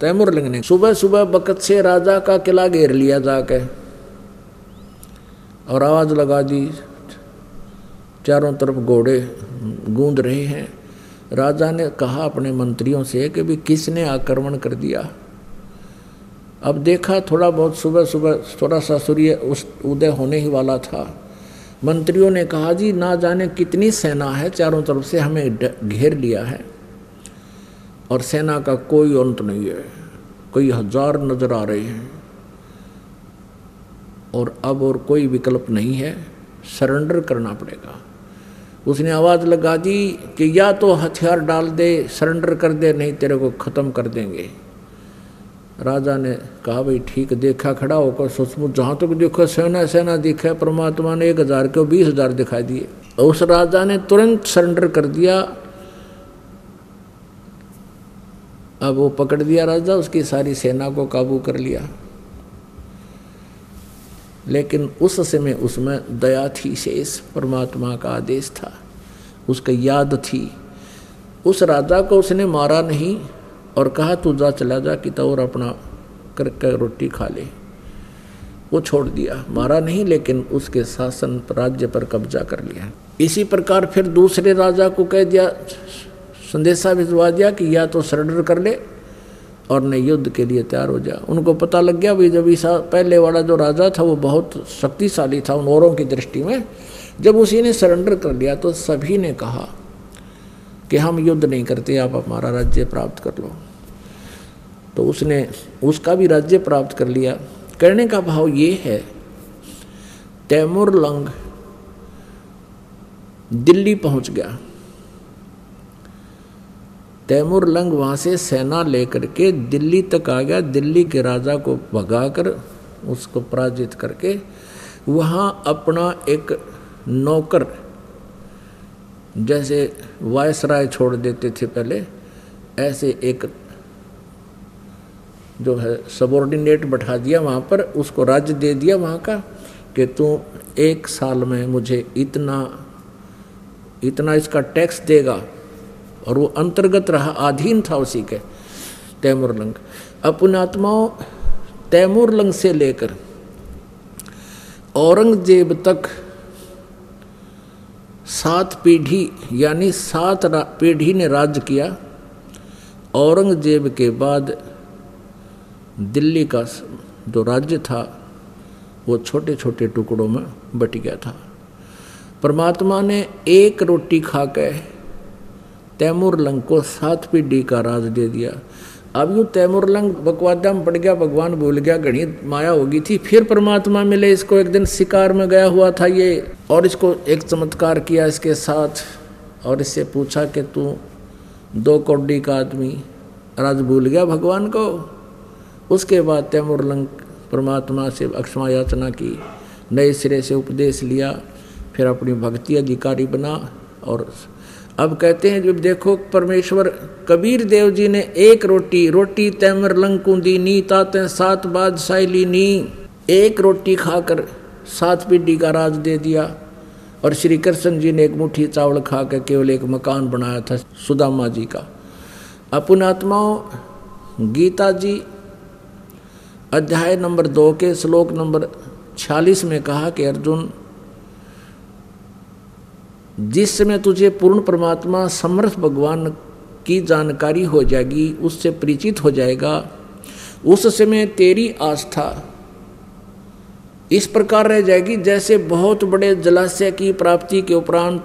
तैमुर लिंग ने सुबह सुबह बकत से राजा का किला घेर लिया जाके। और आवाज़ लगा दी, चारों तरफ़ घोड़े गूंद रहे हैं। राजा ने कहा अपने मंत्रियों से कि भी किसने आक्रमण कर दिया? अब देखा थोड़ा बहुत सुबह सुबह थोड़ा सा सूर्य उस उदय होने ही वाला था। मंत्रियों ने कहा, जी, ना जाने कितनी सेना है, चारों तरफ़ से हमें घेर लिया है। और सेना का कोई अंत नहीं है। कई हज़ार नज़र आ रहे हैं। और अब और कोई विकल्प नहीं है। सरेंडर करना पड़ेगा। उसने आवाज़ लगा दी कि या तो हथियार डाल दे, सरेंडर कर दे, नहीं तेरे को ख़त्म कर देंगे। राजा ने कहा, भाई ठीक, देखा खड़ा होकर सचमुच जहाँ तक तो देखो, सेना सेना दिखा, परमात्मा ने एक हज़ार के बीस हज़ार दिखाई दिए। उस राजा ने तुरंत सरेंडर कर दिया। अब वो पकड़ दिया राजा, उसकी सारी सेना को काबू कर लिया। लेकिन उस समय उसमें दया थी, शेष परमात्मा का आदेश था। उसका याद थी। उस राजा को उसने मारा नहीं और कहा, तू जा, चला जा कि और अपना कर कर रोटी खा ले। वो छोड़ दिया। मारा नहीं, लेकिन उसके शासन राज्य पर कब्जा कर लिया। इसी प्रकार फिर दूसरे राजा को कह दिया संदेशा भिजवा दिया कि या तो सरेंडर कर ले और न युद्ध के लिए तैयार हो जा। उनको पता लग गया भाई जब ईसा, पहले वाला जो राजा था, वो बहुत शक्तिशाली था उन औरों की दृष्टि में। जब उसी ने सरेंडर कर लिया तो सभी ने कहा कि हम युद्ध नहीं करते, आप हमारा राज्य प्राप्त कर लो। तो उसने उसका भी राज्य प्राप्त कर लिया। करने का भाव ये है, तैमुर लंग दिल्ली पहुँच गया। तैमूर लंग वहाँ से सेना लेकर के दिल्ली तक आ गया। दिल्ली के राजा को भगाकर उसको पराजित करके वहाँ अपना एक नौकर, जैसे वायसराय छोड़ देते थे पहले, ऐसे एक जो है सबॉर्डिनेट बैठा दिया वहाँ पर, उसको राज्य दे दिया वहाँ का कि तू एक साल में मुझे इतना इतना इसका टैक्स देगा। और वो अंतर्गत रहा, अधीन था उसी के तैमुरलंग अपनात्माओं तैमुरलंग से लेकर औरंगज़ेब तक सात पीढ़ी, यानी सात पीढ़ी ने राज्य किया। औरंगज़ेब के बाद दिल्ली का जो राज्य था, वो छोटे छोटे टुकड़ों में बट गया था। परमात्मा ने एक रोटी खा के तैमूर लंग को सात पीढ़ी का राज दे दिया। अब यूँ तैमूर लंग बकवादा में पड़ गया, भगवान भूल गया घड़ी माया होगी थी, फिर परमात्मा मिले, इसको एक दिन शिकार में गया हुआ था ये, और इसको एक चमत्कार किया इसके साथ, और इससे पूछा कि तू दो कौडी का आदमी, राज भूल गया भगवान को? उसके बाद तैमूर लंग परमात्मा से अक्षमा याचना की, नए सिरे से उपदेश लिया, फिर अपनी भक्ति अधिकारी बना, और अब कहते हैं, जब देखो परमेश्वर कबीर देव जी ने एक रोटी रोटी तैमर लंकुंदी, नी ताते सात बादशाही नी एक रोटी खाकर सात पीढ़ी का राज दे दिया। और श्री कृष्ण जी ने एक मुट्ठी चावल खा कर केवल एक मकान बनाया था, सुदामा जी का। अपन आत्माओं, गीता जी, अध्याय नंबर दो के श्लोक नंबर छियालीस में कहा कि अर्जुन जिस समय तुझे पूर्ण परमात्मा समर्थ भगवान की जानकारी हो जाएगी, उससे परिचित हो जाएगा। उस समय तेरी आस्था इस प्रकार रह जाएगी जैसे बहुत बड़े जलाशय की प्राप्ति के उपरांत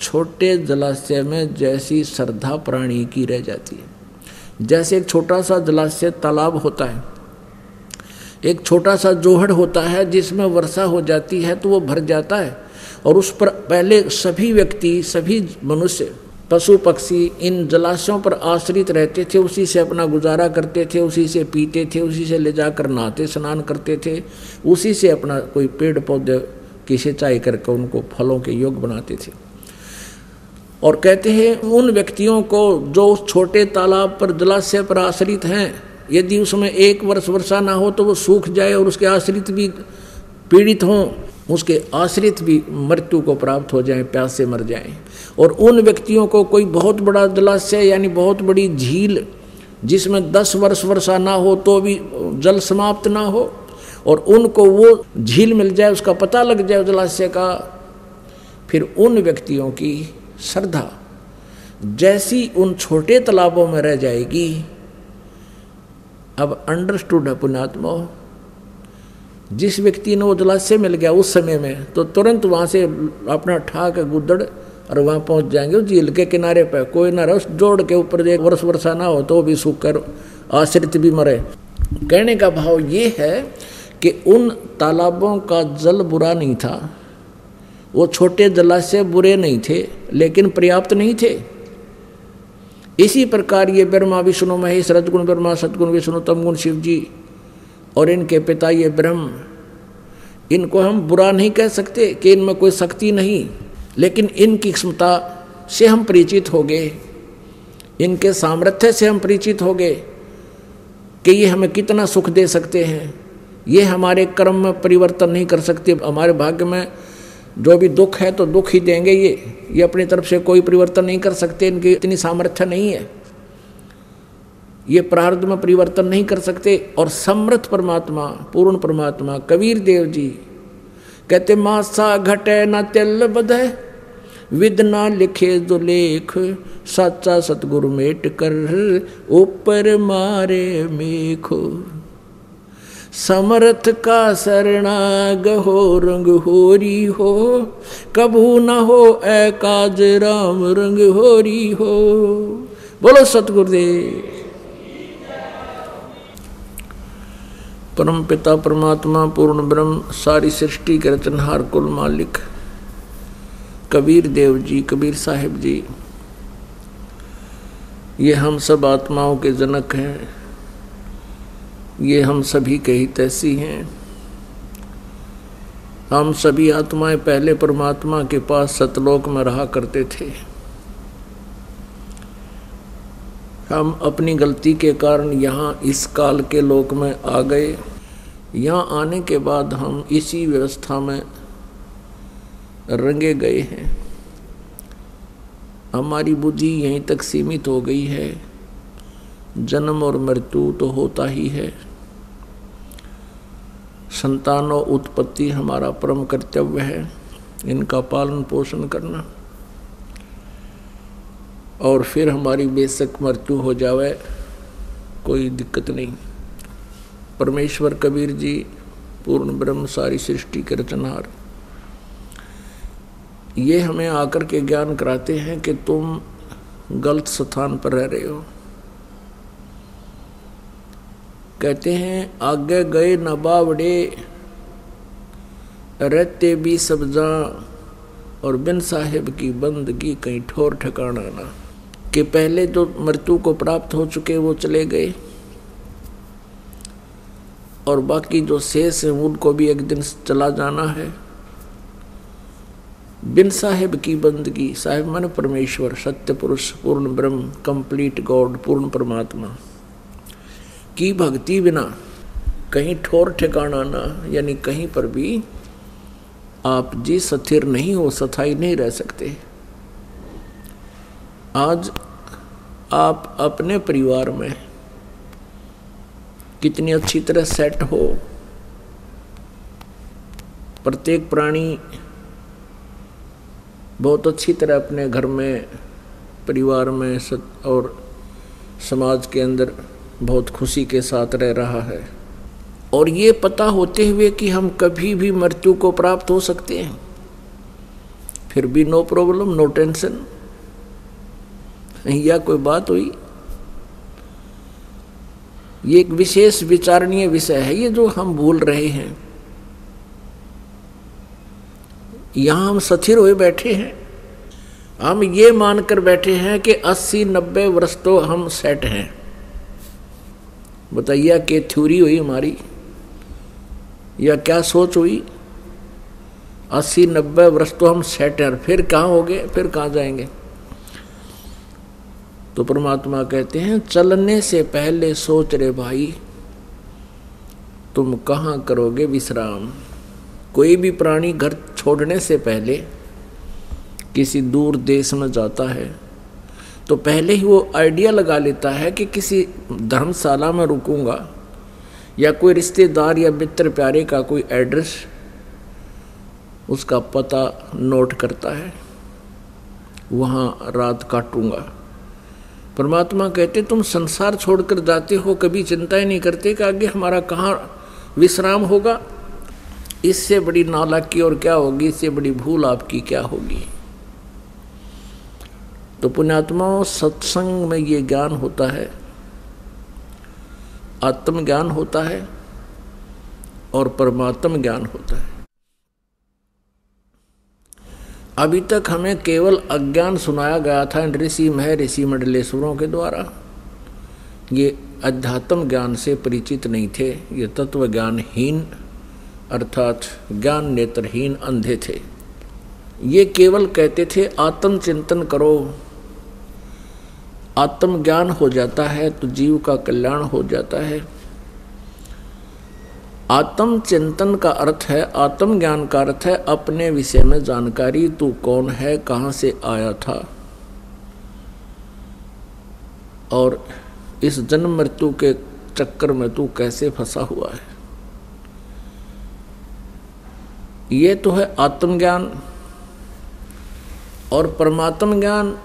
छोटे जलाशय में जैसी श्रद्धा प्राणी की रह जाती है। जैसे एक छोटा सा जलाशय तालाब होता है, एक छोटा सा जोहड़ होता है जिसमें वर्षा हो जाती है तो वो भर जाता है। और उस पर पहले सभी व्यक्ति, सभी मनुष्य, पशु, पक्षी इन जलाशयों पर आश्रित रहते थे, उसी से अपना गुजारा करते थे, उसी से पीते थे, उसी से ले जाकर नहाते, स्नान करते थे, उसी से अपना कोई पेड़ पौधे की सिंचाई करके उनको फलों के योग बनाते थे। और कहते हैं, उन व्यक्तियों को जो उस छोटे तालाब पर, जलाशय पर आश्रित हैं, यदि उसमें एक वर्ष वर्षा ना हो तो वो सूख जाए और उसके आश्रित भी पीड़ित हों। उसके आश्रित भी मृत्यु को प्राप्त हो जाएँ, प्यास मर जाएँ। और उन व्यक्तियों को कोई बहुत बड़ा जलाशय यानी बहुत बड़ी झील जिसमें दस वर्ष वर्षा ना हो तो भी जल समाप्त ना हो और उनको वो झील मिल जाए, उसका पता लग जाए जलाशय का, फिर उन व्यक्तियों की श्रद्धा जैसी उन छोटे तालाबों में रह जाएगी। अब अंडरस्टूड है पुण्यात्मा। जिस व्यक्ति ने वो जलाशय मिल गया उस समय में तो तुरंत वहाँ से अपना ठाक गुदड़ और वहाँ पहुँच जाएँगे। झील के किनारे पर कोई ना रस जोड़ के ऊपर एक वर्ष वर्षा ना हो तो भी सूख कर आश्रित भी मरे। कहने का भाव ये है कि उन तालाबों का जल बुरा नहीं था। वो छोटे जलाशय बुरे नहीं थे, लेकिन पर्याप्त नहीं थे। इसी प्रकार ये ब्रह्मा, विष्णु, महेश रजगुण ब्रह्मा, सदगुण, विष्णु, तमगुण, शिव जी और इनके पिता ये ब्रह्म। इनको हम बुरा नहीं कह सकते कि इनमें कोई शक्ति नहीं, लेकिन इनकी क्षमता से हम परिचित हो गए। इनके सामर्थ्य से हम परिचित हो गए कि ये हमें कितना सुख दे सकते हैं। ये हमारे कर्म में परिवर्तन नहीं कर सकते। हमारे भाग्य में जो भी दुख है तो दुख ही देंगे ये। ये अपनी तरफ़ से कोई परिवर्तन नहीं कर सकते। इनकी इतनी सामर्थ्य नहीं है। ये प्रारब्ध में परिवर्तन नहीं कर सकते। और समृद्ध परमात्मा, पूर्ण परमात्मा, कबीर देव जी कहते, मासा घटे न तेल बध विद ना लिखे जो लेख सच्चा सतगुरु मेट कर, ऊपर मारे मेखो। समर्थ का शरणाग हो, रंग होरी हो, कबू न हो ए काज राम रंग होरी हो। बोलो सतगुरुदेव। परम पिता, परमात्मा, पूर्ण ब्रह्म, सारी सृष्टि के रचनहार कुल मालिक, कबीर देव जी, कबीर साहिब जी। ये हम सब आत्माओं के जनक हैं। ये हम सभी के ही तैसी हैं। हम सभी आत्माएँ पहले परमात्मा के पास सतलोक में रहा करते थे। हम अपनी गलती के कारण यहाँ इस काल के लोक में आ गए। यहाँ आने के बाद हम इसी व्यवस्था में रंगे गए हैं। हमारी बुद्धि यहीं तक सीमित हो गई है। जन्म और मृत्यु तो होता ही है। संतानों उत्पत्ति हमारा परम कर्तव्य है। इनका पालन पोषण करना। और फिर हमारी बेशक मृत्यु हो जावे, कोई दिक्कत नहीं। परमेश्वर कबीर जी, पूर्ण ब्रह्म सारी सृष्टि के रचनहार ये हमें आकर के ज्ञान कराते हैं कि तुम गलत स्थान पर रह रहे हो। कहते हैं, आगे गए नबावड़े रहते भी सब्जा और बिन साहेब की बंदगी कहीं ठोर ठिकाना ना। कि पहले जो मृत्यु को प्राप्त हो चुके वो चले गए। और बाकी जो शेष है, उनको भी एक दिन चला जाना है। बिन साहेब की बंदगी, साहेब मन परमेश्वर, सत्य पुरुष, पूर्ण ब्रह्म कंप्लीट गॉड पूर्ण परमात्मा। की भक्ति बिना कहीं ठोर ठिकाना ना, यानी कहीं पर भी आप जी स्थिर नहीं हो, सथाई नहीं रह सकते। आज आप अपने परिवार में कितनी अच्छी तरह सेट हो? प्रत्येक प्राणी बहुत अच्छी तरह अपने घर में, परिवार में और समाज के अंदर बहुत खुशी के साथ रह रहा है। और ये पता होते हुए कि हम कभी भी मृत्यु को प्राप्त हो सकते हैं। फिर भी नो प्रॉब्लम नो टेंशन या कोई बात हुई? ये एक विशेष विचारणीय विषय है, ये जो हम भूल रहे हैं। यहाँ हम सथिर हुए बैठे हैं। हम ये मानकर बैठे हैं कि 80 90 वर्ष तो हम सेट हैं। बताइए, क्या थ्योरी हुई हमारी? या क्या सोच हुई? अस्सी नब्बे वर्ष तो हम सेट हैं फिर कहाँ हो गए? फिर कहाँ जाएँगे? तो परमात्मा कहते हैं, चलने से पहले सोच रहे भाई, तुम कहाँ करोगे विश्राम? कोई भी प्राणी घर छोड़ने से पहले किसी दूर देश में जाता है तो पहले ही वो आइडिया लगा लेता है कि किसी धर्मशाला में रुकूँगा, या कोई रिश्तेदार या मित्र प्यारे का कोई एड्रेस उसका पता नोट करता है, वहाँ रात काटूँगा। परमात्मा कहते, तुम संसार छोड़कर जाते हो, कभी चिंता ही नहीं करते कि आगे हमारा कहाँ विश्राम होगा? इससे बड़ी नालाकी और क्या होगी? इससे बड़ी भूल आपकी क्या होगी? तो पुण्यात्माओं, सत्संग में ये ज्ञान होता है आत्म ज्ञान होता है और परमात्म ज्ञान होता है। अभी तक हमें केवल अज्ञान सुनाया गया था ऋषि मह ऋषि मंडलेश्वरों के द्वारा। ये अध्यात्म ज्ञान से परिचित नहीं थे, ये तत्व ज्ञानहीन अर्थात ज्ञान नेत्रहीन अंधे थे। ये केवल कहते थे आत्म चिंतन करो। आत्मज्ञान हो जाता है तो जीव का कल्याण हो जाता है। आत्म चिंतन का अर्थ है, आत्म ज्ञान का अर्थ है, अपने विषय में जानकारी, तू कौन है, कहाँ से आया था? और इस जन्म मृत्यु के चक्कर में तू कैसे फंसा हुआ है? ये तो है आत्मज्ञान और परमात्म ज्ञान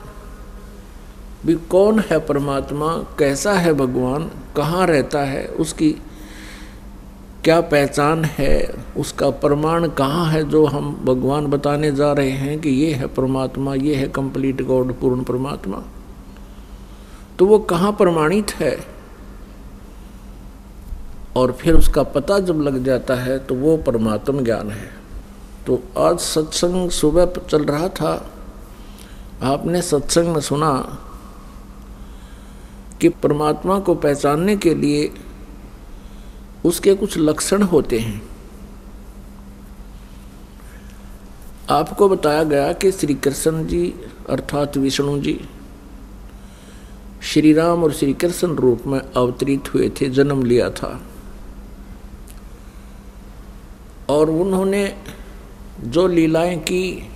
भी कौन है परमात्मा, कैसा है भगवान, कहाँ रहता है, उसकी क्या पहचान है? उसका प्रमाण कहाँ है जो हम भगवान बताने जा रहे हैं कि ये है परमात्मा, ये है कंप्लीट गॉड पूर्ण परमात्मा? तो वो कहाँ प्रमाणित है? और फिर उसका पता जब लग जाता है तो वो परमात्म ज्ञान है। तो आज सत्संग सुबह चल रहा था। आपने सत्संग में सुना कि परमात्मा को पहचानने के लिए उसके कुछ लक्षण होते हैं। आपको बताया गया कि श्री कृष्ण जी, अर्थात विष्णु जी, श्री राम और श्री कृष्ण रूप में अवतरित हुए थे, जन्म लिया था। और उन्होंने जो लीलाएँ की,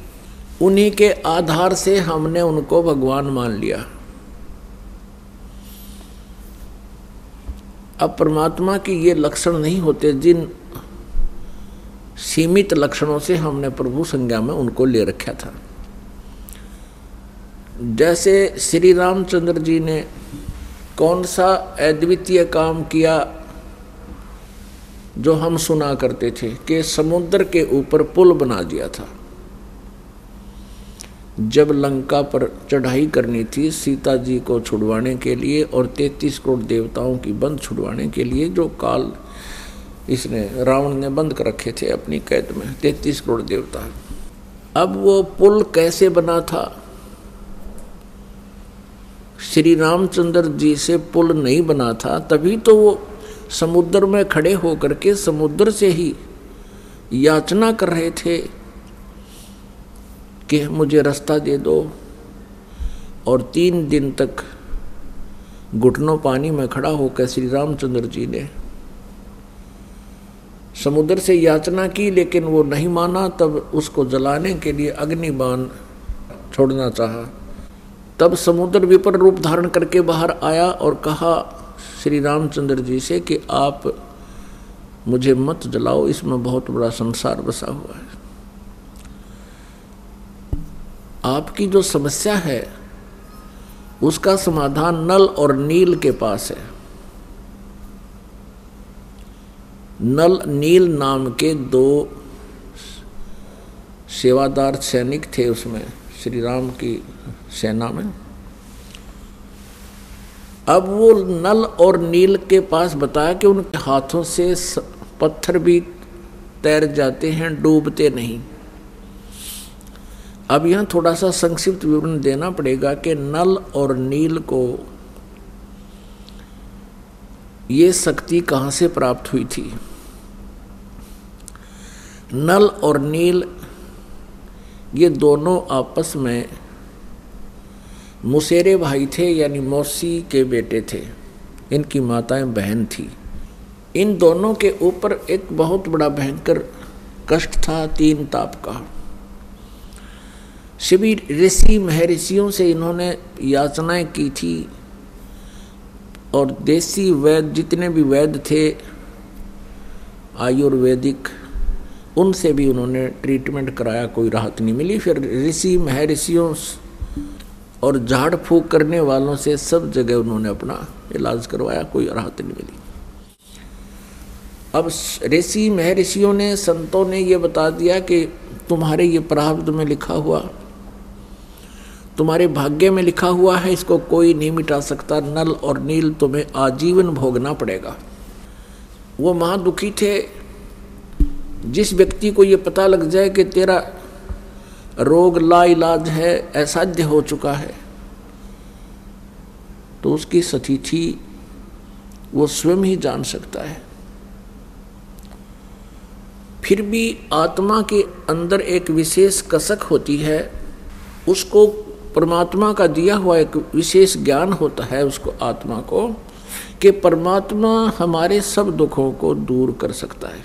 उन्हीं के आधार से हमने उनको भगवान मान लिया। अब परमात्मा के ये लक्षण नहीं होते, जिन सीमित लक्षणों से हमने प्रभु संज्ञा में उनको ले रखा था। जैसे श्री रामचंद्र जी ने कौन सा अद्वितीय काम किया जो हम सुना करते थे कि समुद्र के ऊपर पुल बना दिया था। जब लंका पर चढ़ाई करनी थी, सीता जी को छुड़वाने के लिए और तैतीस करोड़ देवताओं की बंद छुड़वाने के लिए जो काल इसने, रावण ने बंद कर रखे थे अपनी कैद में, तैतीस करोड़ देवता। अब वो पुल कैसे बना था? श्री रामचंद्र जी से पुल नहीं बना था, तभी तो वो समुद्र में खड़े होकर के समुद्र से ही याचना कर रहे थे। कि मुझे रास्ता दे दो। और तीन दिन तक घुटनों पानी में खड़ा होकर श्री रामचंद्र जी ने समुद्र से याचना की, लेकिन वो नहीं माना। तब उसको जलाने के लिए अग्निबाण छोड़ना चाहा। तब समुद्र विपर रूप धारण करके बाहर आया और कहा श्री रामचंद्र जी से कि आप मुझे मत जलाओ, इसमें बहुत बड़ा संसार बसा हुआ है। आपकी जो समस्या है, उसका समाधान नल और नील के पास है। नल नील नाम के दो सेवादार सैनिक थे उसमें, श्री राम की सेना में। अब वो नल और नील के पास बताया कि उनके हाथों से पत्थर भी तैर जाते हैं, डूबते नहीं। अब यहाँ थोड़ा सा संक्षिप्त विवरण देना पड़ेगा कि नल और नील को ये शक्ति कहाँ से प्राप्त हुई थी? नल और नील, ये दोनों आपस में मुसेरे भाई थे, यानी मौसी के बेटे थे। इनकी माताएँ बहन थी। इन दोनों के ऊपर एक बहुत बड़ा भयंकर कष्ट था, तीन ताप का। सभी ऋषि महर्षियों से इन्होंने याचनाएँ की थी। और देसी वैद्य, जितने भी वैद्य थे, आयुर्वेदिक, उनसे भी उन्होंने ट्रीटमेंट कराया, कोई राहत नहीं मिली। फिर ऋषि महर्षियों और झाड़ फूक करने वालों से सब जगह उन्होंने अपना इलाज करवाया, कोई राहत नहीं मिली। अब ऋषि महर्षियों ने, संतों ने ये बता दिया कि तुम्हारे ये प्रारब्ध में लिखा हुआ तुम्हारे भाग्य में लिखा हुआ है, इसको कोई नहीं मिटा सकता। नल और नील तुम्हें आजीवन भोगना पड़ेगा। वो महादुखी थे। जिस व्यक्ति को ये पता लग जाए कि तेरा रोग ला इलाज है, असाध्य हो चुका है तो उसकी सतिथि वो स्वयं ही जान सकता है। फिर भी आत्मा के अंदर एक विशेष कसक होती है, उसको परमात्मा का दिया हुआ एक विशेष ज्ञान होता है उसको आत्मा को, कि परमात्मा हमारे सब दुखों को दूर कर सकता है।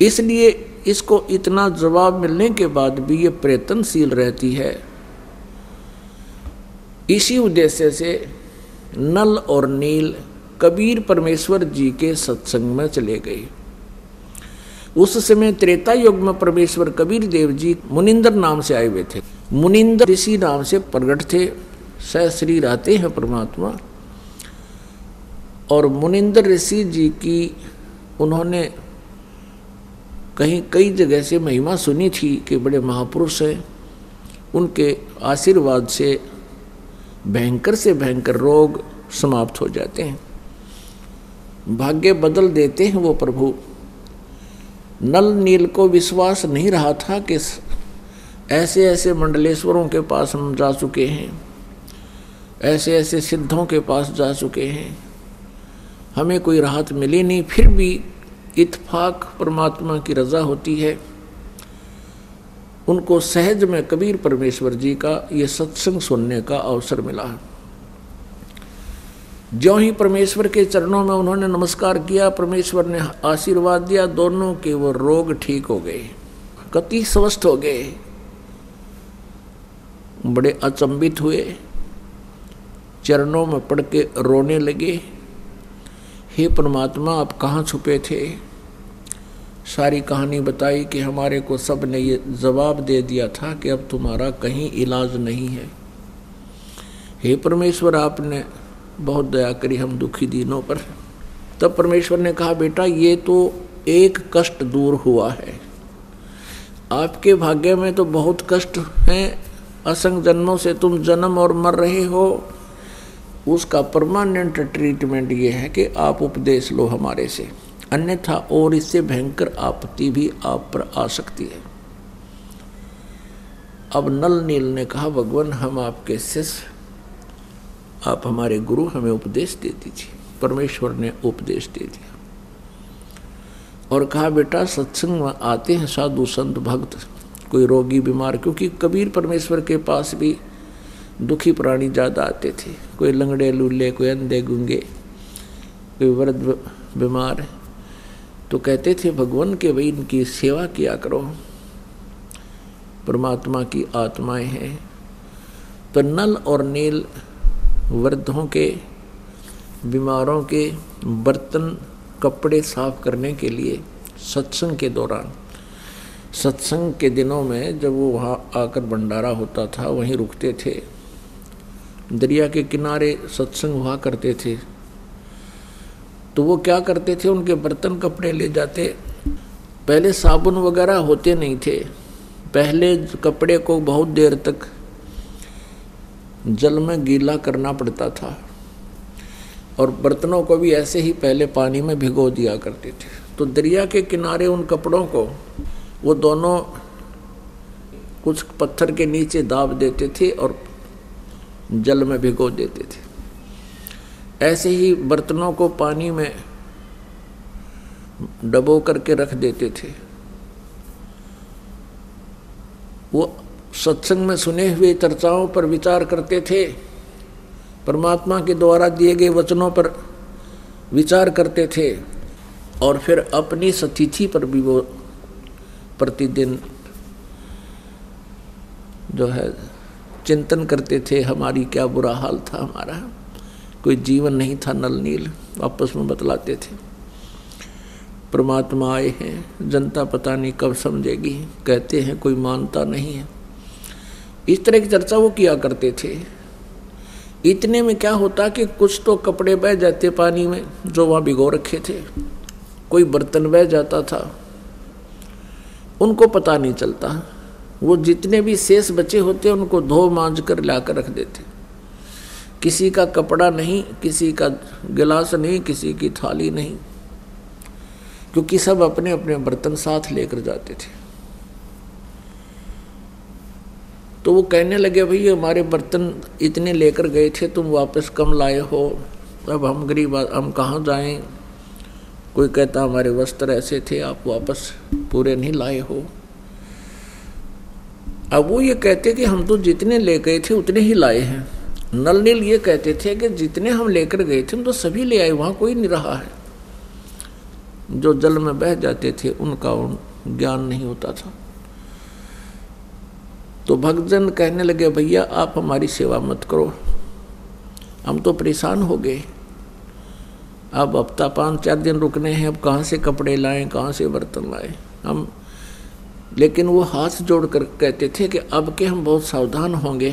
इसलिए इसको इतना जवाब मिलने के बाद भी ये प्रयत्नशील रहती है। इसी उद्देश्य से नल और नील कबीर परमेश्वर जी के सत्संग में चले गए। उस समय त्रेता युग में परमेश्वर कबीर देव जी मुनिंदर नाम से आए हुए थे। मुनिंदर ऋषि नाम से प्रकट थे सहश्री रहते हैं परमात्मा। और मुनिंदर ऋषि जी की उन्होंने कहीं, कई जगह से महिमा सुनी थी कि बड़े महापुरुष हैं। उनके आशीर्वाद से, भयंकर से भयंकर रोग समाप्त हो जाते हैं। भाग्य बदल देते हैं वो प्रभु। नल नील को विश्वास नहीं रहा था कि ऐसे ऐसे मंडलेश्वरों के पास हम जा चुके हैं। ऐसे ऐसे सिद्धों के पास जा चुके हैं। हमें कोई राहत मिली नहीं, फिर भी इतफाक परमात्मा की रजा होती है। उनको सहज में कबीर परमेश्वर जी का ये सत्संग सुनने का अवसर मिला। जो ही परमेश्वर के चरणों में उन्होंने नमस्कार किया, परमेश्वर ने आशीर्वाद दिया, दोनों के वो रोग ठीक हो गए कति स्वस्थ हो गए। बड़े अचंबित हुए। चरणों में पड़ के रोने लगे। हे परमात्मा, आप कहाँ छुपे थे? सारी कहानी बताई कि हमारे को सबने ये जवाब दे दिया था कि अब तुम्हारा कहीं इलाज नहीं है। हे परमेश्वर, आपने बहुत दया करी हम दुखी दिनों पर। तब परमेश्वर ने कहा, बेटा, ये तो एक कष्ट दूर हुआ है। आपके भाग्य में तो बहुत कष्ट हैं असंग जन्मों से तुम जन्म और मर रहे हो। उसका परमानेंट ट्रीटमेंट ये है कि आप उपदेश लो हमारे से। अन्यथा और इससे भयंकर आपत्ति भी आप पर आ सकती है। अब नल नील ने कहा, भगवान, हम आपके शिष्य, आप हमारे गुरु हमें उपदेश दे दीजिए। परमेश्वर ने उपदेश दे दिया। और कहा, बेटा, सत्संग में आते हैं साधु संत, भक्त कोई रोगी बीमार, क्योंकि कबीर परमेश्वर के पास भी दुखी प्राणी ज़्यादा आते थे। कोई लंगड़े, लूले, कोई अंधे, गुंगे, कोई वृद्ध बीमार तो कहते थे, भगवान के भाई इनकी सेवा किया करो। परमात्मा की आत्माएँ हैं। तो नल और नील वृद्धों के, बीमारों के बर्तन, कपड़े साफ़ करने के लिए सत्संग के दौरान सत्संग के दिनों में जब वो वहाँ आकर भंडारा होता था, वहीं रुकते थे। दरिया के किनारे सत्संग हुआ करते थे। तो वो क्या करते थे? उनके बर्तन कपड़े ले जाते। पहले साबुन वगैरह होते नहीं थे। पहले कपड़े को बहुत देर तक जल में गीला करना पड़ता था। और बर्तनों को भी ऐसे ही पहले पानी में भिगो दिया करते थे। तो दरिया के किनारे उन कपड़ों को वो दोनों कुछ पत्थर के नीचे दाब देते थे और जल में भिगो देते थे। ऐसे ही बर्तनों को पानी में डबो करके रख देते थे। वो सत्संग में सुने हुए चर्चाओं पर विचार करते थे। परमात्मा के द्वारा दिए गए वचनों पर विचार करते थे और फिर अपनी सतिथि पर भी वो प्रतिदिन जो है चिंतन करते थे, हमारी क्या बुरा हाल था हमारा। कोई जीवन नहीं था नल नील आपस में बतलाते थे। परमात्मा आए हैं, जनता पता नहीं कब समझेगी, कहते हैं कोई मानता नहीं है। इस तरह की चर्चा वो किया करते थे। इतने में क्या होता कि कुछ तो कपड़े बह जाते पानी में, जो वहाँ भिगो रखे थे। कोई बर्तन बह जाता था उनको पता नहीं चलता। वो जितने भी शेष बचे होते हैं, उनको धो मांझ कर ला कर रख देते। किसी का कपड़ा नहीं, किसी का गिलास नहीं, किसी की थाली नहीं। क्योंकि सब अपने अपने बर्तन साथ लेकर जाते थे। तो वो कहने लगे, भाई, हमारे बर्तन इतने लेकर गए थे, तुम वापस कम लाए हो। अब हम गरीब, हम कहाँ जाएँ? कोई कहता, हमारे वस्त्र ऐसे थे, आप वापस पूरे नहीं लाए हो। अब वो ये कहते कि हम तो जितने ले गए थे, उतने ही लाए हैं। नल नील ये कहते थे कि जितने हम लेकर गए थे, हम तो सभी ले आए, वहाँ कोई नहीं रहा है। जो जल में बह जाते थे, उनका उन ज्ञान नहीं होता था। तो भक्तजन कहने लगे, भैया, आप हमारी सेवा मत करो। हम तो परेशान हो गए। अब हफ़्ता पाँच चार दिन रुकने हैं, अब कहाँ से कपड़े लाएँ, कहाँ से बर्तन लाएँ? हम, लेकिन वो हाथ जोड़ कर कहते थे कि अब के हम बहुत सावधान होंगे।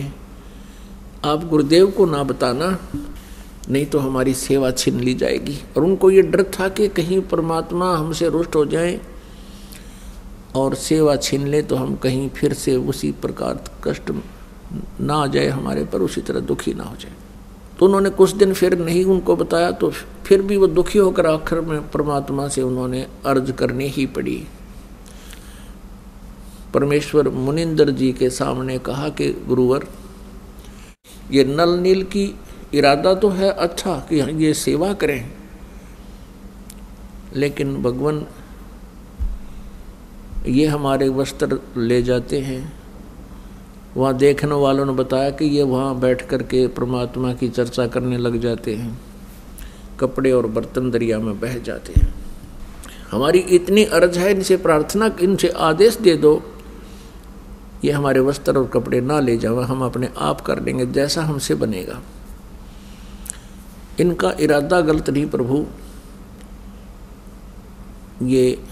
आप गुरुदेव को ना बताना, नहीं तो हमारी सेवा छीन ली जाएगी। और उनको ये डर था कि कहीं परमात्मा हमसे रुष्ट हो जाए और सेवा छीन ले तो हम कहीं फिर से उसी प्रकार कष्ट ना आ जाए हमारे पर, उसी तरह दुखी ना हो जाए। तो उन्होंने कुछ दिन फिर नहीं उनको बताया तो फिर भी वो दुखी होकर आखिर में परमात्मा से उन्होंने अर्ज़ करनी ही पड़ी। परमेश्वर मुनिंदर जी के सामने कहा कि, गुरुवर, ये नल नील की इरादा तो है अच्छा कि ये सेवा करें, लेकिन भगवान, ये हमारे वस्त्र ले जाते हैं वहाँ देखने वालों ने बताया कि ये वहाँ बैठ कर के परमात्मा की चर्चा करने लग जाते हैं। कपड़े और बर्तन दरिया में बह जाते हैं। हमारी इतनी अर्ज़ है, इनसे प्रार्थना, इनसे आदेश दे दो। ये हमारे वस्त्र और कपड़े ना ले जाओ, हम अपने आप कर लेंगे, जैसा हमसे बनेगा। इनका इरादा गलत नहीं, प्रभु। ये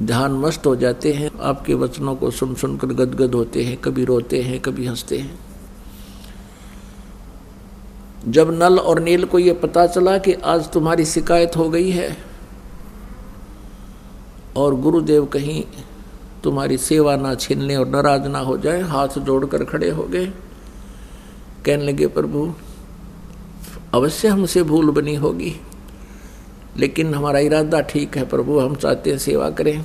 ध्यान मस्त हो जाते हैं, आपके वचनों को सुन सुनकर गदगद होते हैं, कभी रोते हैं, कभी हँसते हैं। जब नल और नील को यह पता चला कि आज तुम्हारी शिकायत हो गई है, और गुरुदेव कहीं तुम्हारी सेवा ना छीनने और नाराज़ ना हो जाए, हाथ जोड़कर खड़े हो गए। कहने लगे, प्रभु, अवश्य हमसे भूल बनी होगी। लेकिन हमारा इरादा ठीक है, प्रभु, हम चाहते हैं सेवा करें।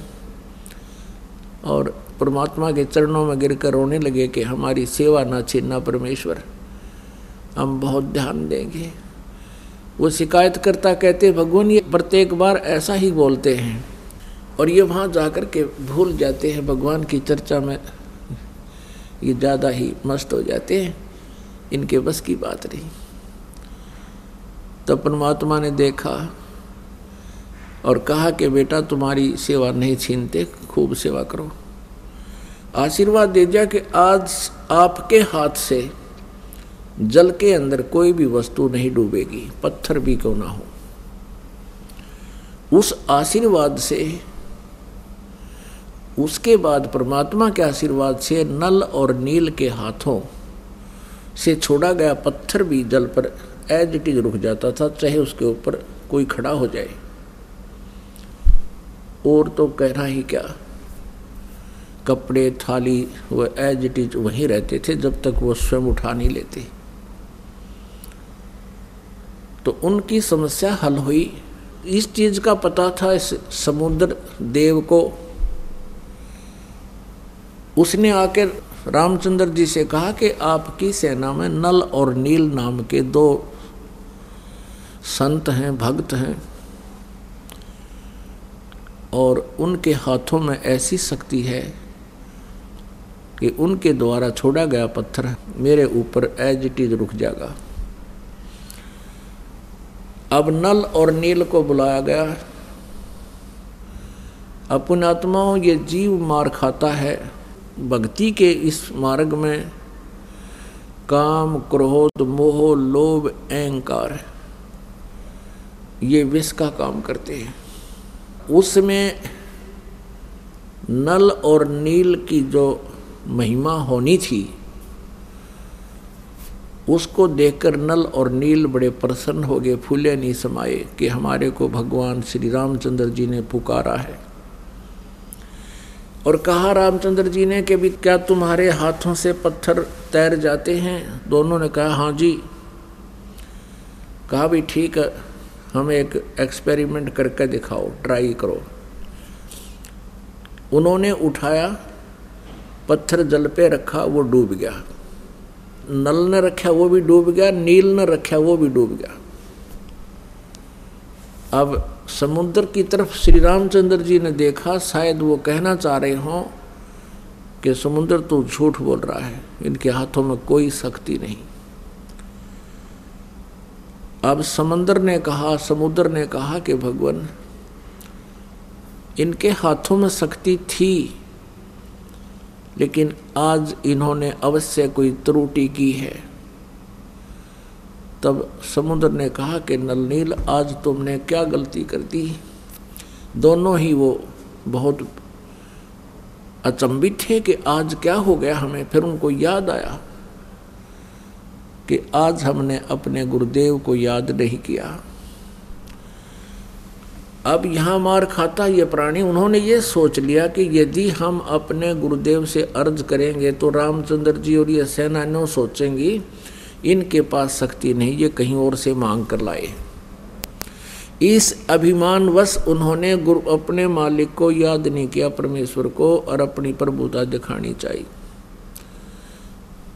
और परमात्मा के चरणों में गिर कर रोने लगे कि हमारी सेवा ना छीनना परमेश्वर। हम बहुत ध्यान देंगे। वो शिकायत करता कहते भगवान, ये प्रत्येक बार ऐसा ही बोलते हैं। और ये वहाँ जाकर के भूल जाते हैं, भगवान की चर्चा में ये ज़्यादा ही मस्त हो जाते हैं। इनके बस की बात नहीं तब परमात्मा ने देखा और कहा कि, बेटा, तुम्हारी सेवा नहीं छीनते, खूब सेवा करो। आशीर्वाद दे दिया कि आज आपके हाथ से जल के अंदर कोई भी वस्तु नहीं डूबेगी, पत्थर भी क्यों ना हो? उस आशीर्वाद से, उसके बाद परमात्मा के आशीर्वाद से नल और नील के हाथों से छोड़ा गया पत्थर भी जल पर एज इट इज़ रुक जाता था, चाहे उसके ऊपर कोई खड़ा हो जाए। और तो कहना ही क्या? कपड़े, थाली वो एज इट इज़ वहीं रहते थे जब तक वो स्वयं उठा नहीं लेते। तो उनकी समस्या हल हुई। इस चीज़ का पता था, इस समुद्र देव को। उसने आकर रामचंद्र जी से कहा कि आपकी सेना में नल और नील नाम के दो संत हैं, भक्त हैं। और उनके हाथों में ऐसी शक्ति है कि उनके द्वारा छोड़ा गया पत्थर मेरे ऊपर एज इट इज़ रुक जाएगा। अब नल और नील को बुलाया गया। अपन आत्माओं, ये जीव मार खाता है। भक्ति के इस मार्ग में काम, क्रोध, मोह, लोभ, अहंकार, ये विष का काम करते हैं। उसमें नल और नील की जो महिमा होनी थी, उसको देखकर नल और नील बड़े प्रसन्न हो गए, फूले नहीं समाये कि हमारे को भगवान श्री रामचंद्र जी ने पुकारा है। और कहा रामचंद्र जी ने कि भी क्या तुम्हारे हाथों से पत्थर तैर जाते हैं? दोनों ने कहा हाँ जी। कहा भी, ठीक है हम एक एक्सपेरिमेंट करके दिखाओ ट्राई करो। उन्होंने उठाया, पत्थर जल पे रखा, वो डूब गया। नल ने रखा, वो भी डूब गया, नील ने रखा, वो भी डूब गया। अब समुद्र की तरफ़ श्री रामचंद्र जी ने देखा, शायद वो कहना चाह रहे हों कि समुद्र तो झूठ बोल रहा है, इनके हाथों में कोई शक्ति नहीं। अब समंदर ने कहा, समुद्र ने कहा कि भगवान, इनके हाथों में शक्ति थी, लेकिन आज इन्होंने अवश्य कोई त्रुटि की है। तब समुद्र ने कहा कि, नलनील, आज तुमने क्या गलती कर दी? दोनों ही वो बहुत अचंबित थे कि आज क्या हो गया हमें, फिर उनको याद आया। कि आज हमने अपने गुरुदेव को याद नहीं किया। अब यहाँ मार खाता ये प्राणी, उन्होंने ये सोच लिया कि यदि हम अपने गुरुदेव से अर्ज़ करेंगे तो रामचंद्र जी और ये सेना नो सोचेंगी, इनके पास शक्ति नहीं, ये कहीं और से मांग कर लाए। इस अभिमानवश उन्होंने गुरु अपने मालिक को याद नहीं किया, परमेश्वर को और अपनी प्रभुता दिखानी चाहिए।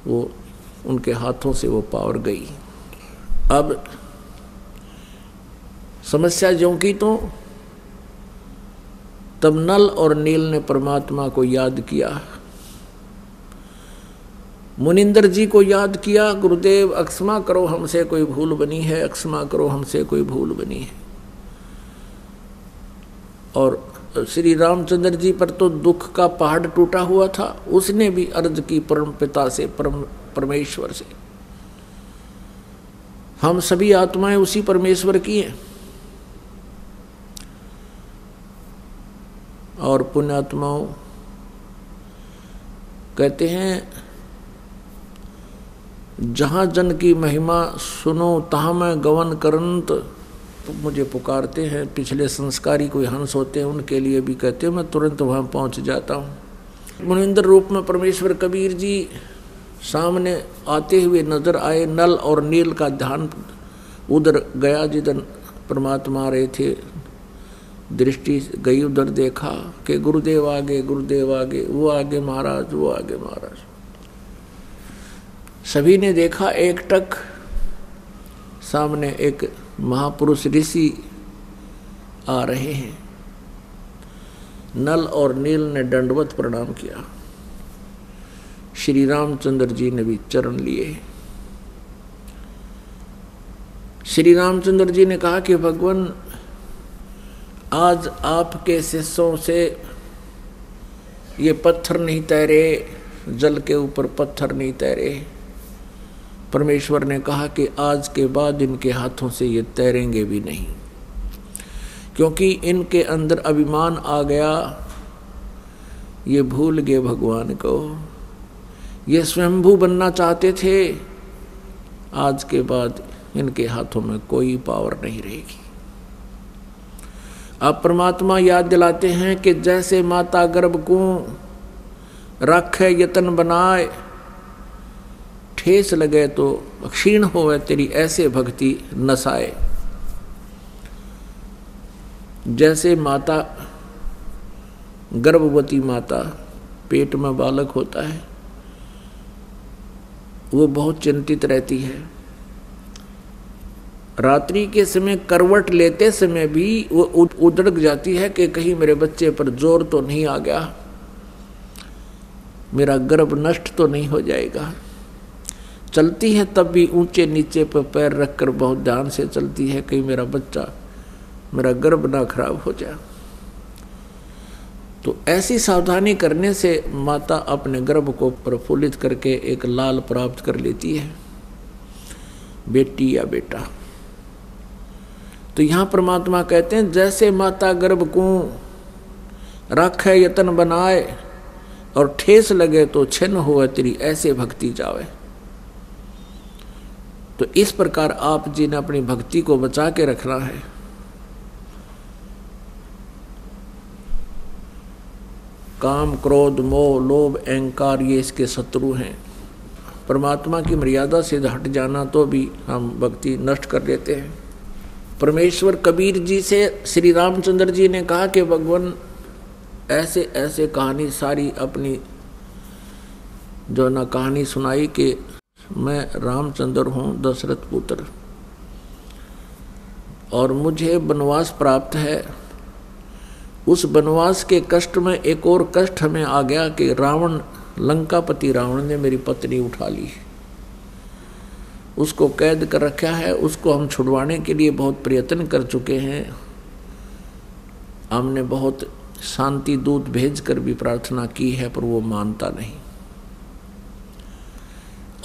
वो उनके हाथों से वो पावर गई। अब समस्या जो की तो तब नल और नील ने परमात्मा को याद किया। मुनिंदर जी को याद किया, गुरुदेव, अक्षमा करो, हमसे कोई भूल बनी है, अक्षमा करो, हमसे कोई भूल बनी है। और श्री रामचंद्र जी पर तो दुख का पहाड़ टूटा हुआ था, उसने भी अर्ज़ की परम पिता से परम परमेश्वर से। हम सभी आत्माएँ उसी परमेश्वर की हैं। और पुण्यात्माओं कहते हैं, जहाँ जन की महिमा सुनो, तहाँ मैं गवन करंत। तो मुझे पुकारते हैं। पिछले संस्कारी कोई हंस होते हैं, उनके लिए भी कहते हैं, मैं तुरंत वहाँ पहुँच जाता हूँ। मुनिंद्र रूप में परमेश्वर कबीर जी सामने आते हुए नज़र आए, नल और नील का ध्यान उधर गया जिधर परमात्मा आ रहे थे। दृष्टि गई उधर देखा कि गुरुदेव आगे गुरुदेव आगे, वो आगे महाराज, वो आगे महाराज। सभी ने देखा एक टक, सामने एक महापुरुष ऋषि आ रहे हैं। नल और नील ने दंडवत प्रणाम किया। श्री रामचंद्र जी ने भी चरण लिए श्री रामचंद्र जी ने कहा कि भगवान, आज आपके शिष्यों से ये पत्थर नहीं तैरे, जल के ऊपर पत्थर नहीं तैरे। परमेश्वर ने कहा कि आज के बाद इनके हाथों से ये तैरेंगे भी नहीं। क्योंकि इनके अंदर अभिमान आ गया, ये भूल गए भगवान को। ये स्वयंभू बनना चाहते थे। आज के बाद इनके हाथों में कोई पावर नहीं रहेगी। अब परमात्मा याद दिलाते हैं कि जैसे माता गर्भ को रख यतन बनाए, ठेस लगे तो क्षीण हो तेरी ऐसे भक्ति नसाए। जैसे माता, गर्भवती माता पेट में बालक होता है वो बहुत चिंतित रहती है। रात्रि के समय करवट लेते समय भी वो उदड़क जाती है कि कहीं मेरे बच्चे पर ज़ोर तो नहीं आ गया। मेरा गर्भ नष्ट तो नहीं हो जाएगा। चलती है तब भी ऊँचे नीचे पर पैर रखकर बहुत ध्यान से चलती है कहीं मेरा बच्चा, मेरा गर्भ ना खराब हो जाए। तो ऐसी सावधानी करने से माता अपने गर्भ को प्रफुल्लित करके एक लाल प्राप्त कर लेती है। बेटी या बेटा। तो यहाँ परमात्मा कहते हैं, जैसे माता गर्भ को रखे, यतन बनाए और ठेस लगे तो छिन्न हो तेरी, ऐसे भक्ति जावे। तो इस प्रकार आप जी ने अपनी भक्ति को बचा के रखना है काम, क्रोध, मोह, लोभ, अहंकार, ये इसके शत्रु हैं। परमात्मा की मर्यादा से हट जाना तो भी हम भक्ति नष्ट कर देते हैं। परमेश्वर कबीर जी से श्री रामचंद्र जी ने कहा कि भगवान, ऐसे ऐसे कहानी सारी अपनी, जो ना कहानी सुनाई कि मैं रामचंद्र हूँ, दशरथ पुत्र। और मुझे वनवास प्राप्त है। उस वनवास के कष्ट में एक और कष्ट हमें आ गया कि रावण, लंकापति रावण ने मेरी पत्नी उठा ली उसको कैद कर रखा है, उसको हम छुड़वाने के लिए बहुत प्रयत्न कर चुके हैं। हमने बहुत शांति दूत भेज कर भी प्रार्थना की है, पर वो मानता नहीं।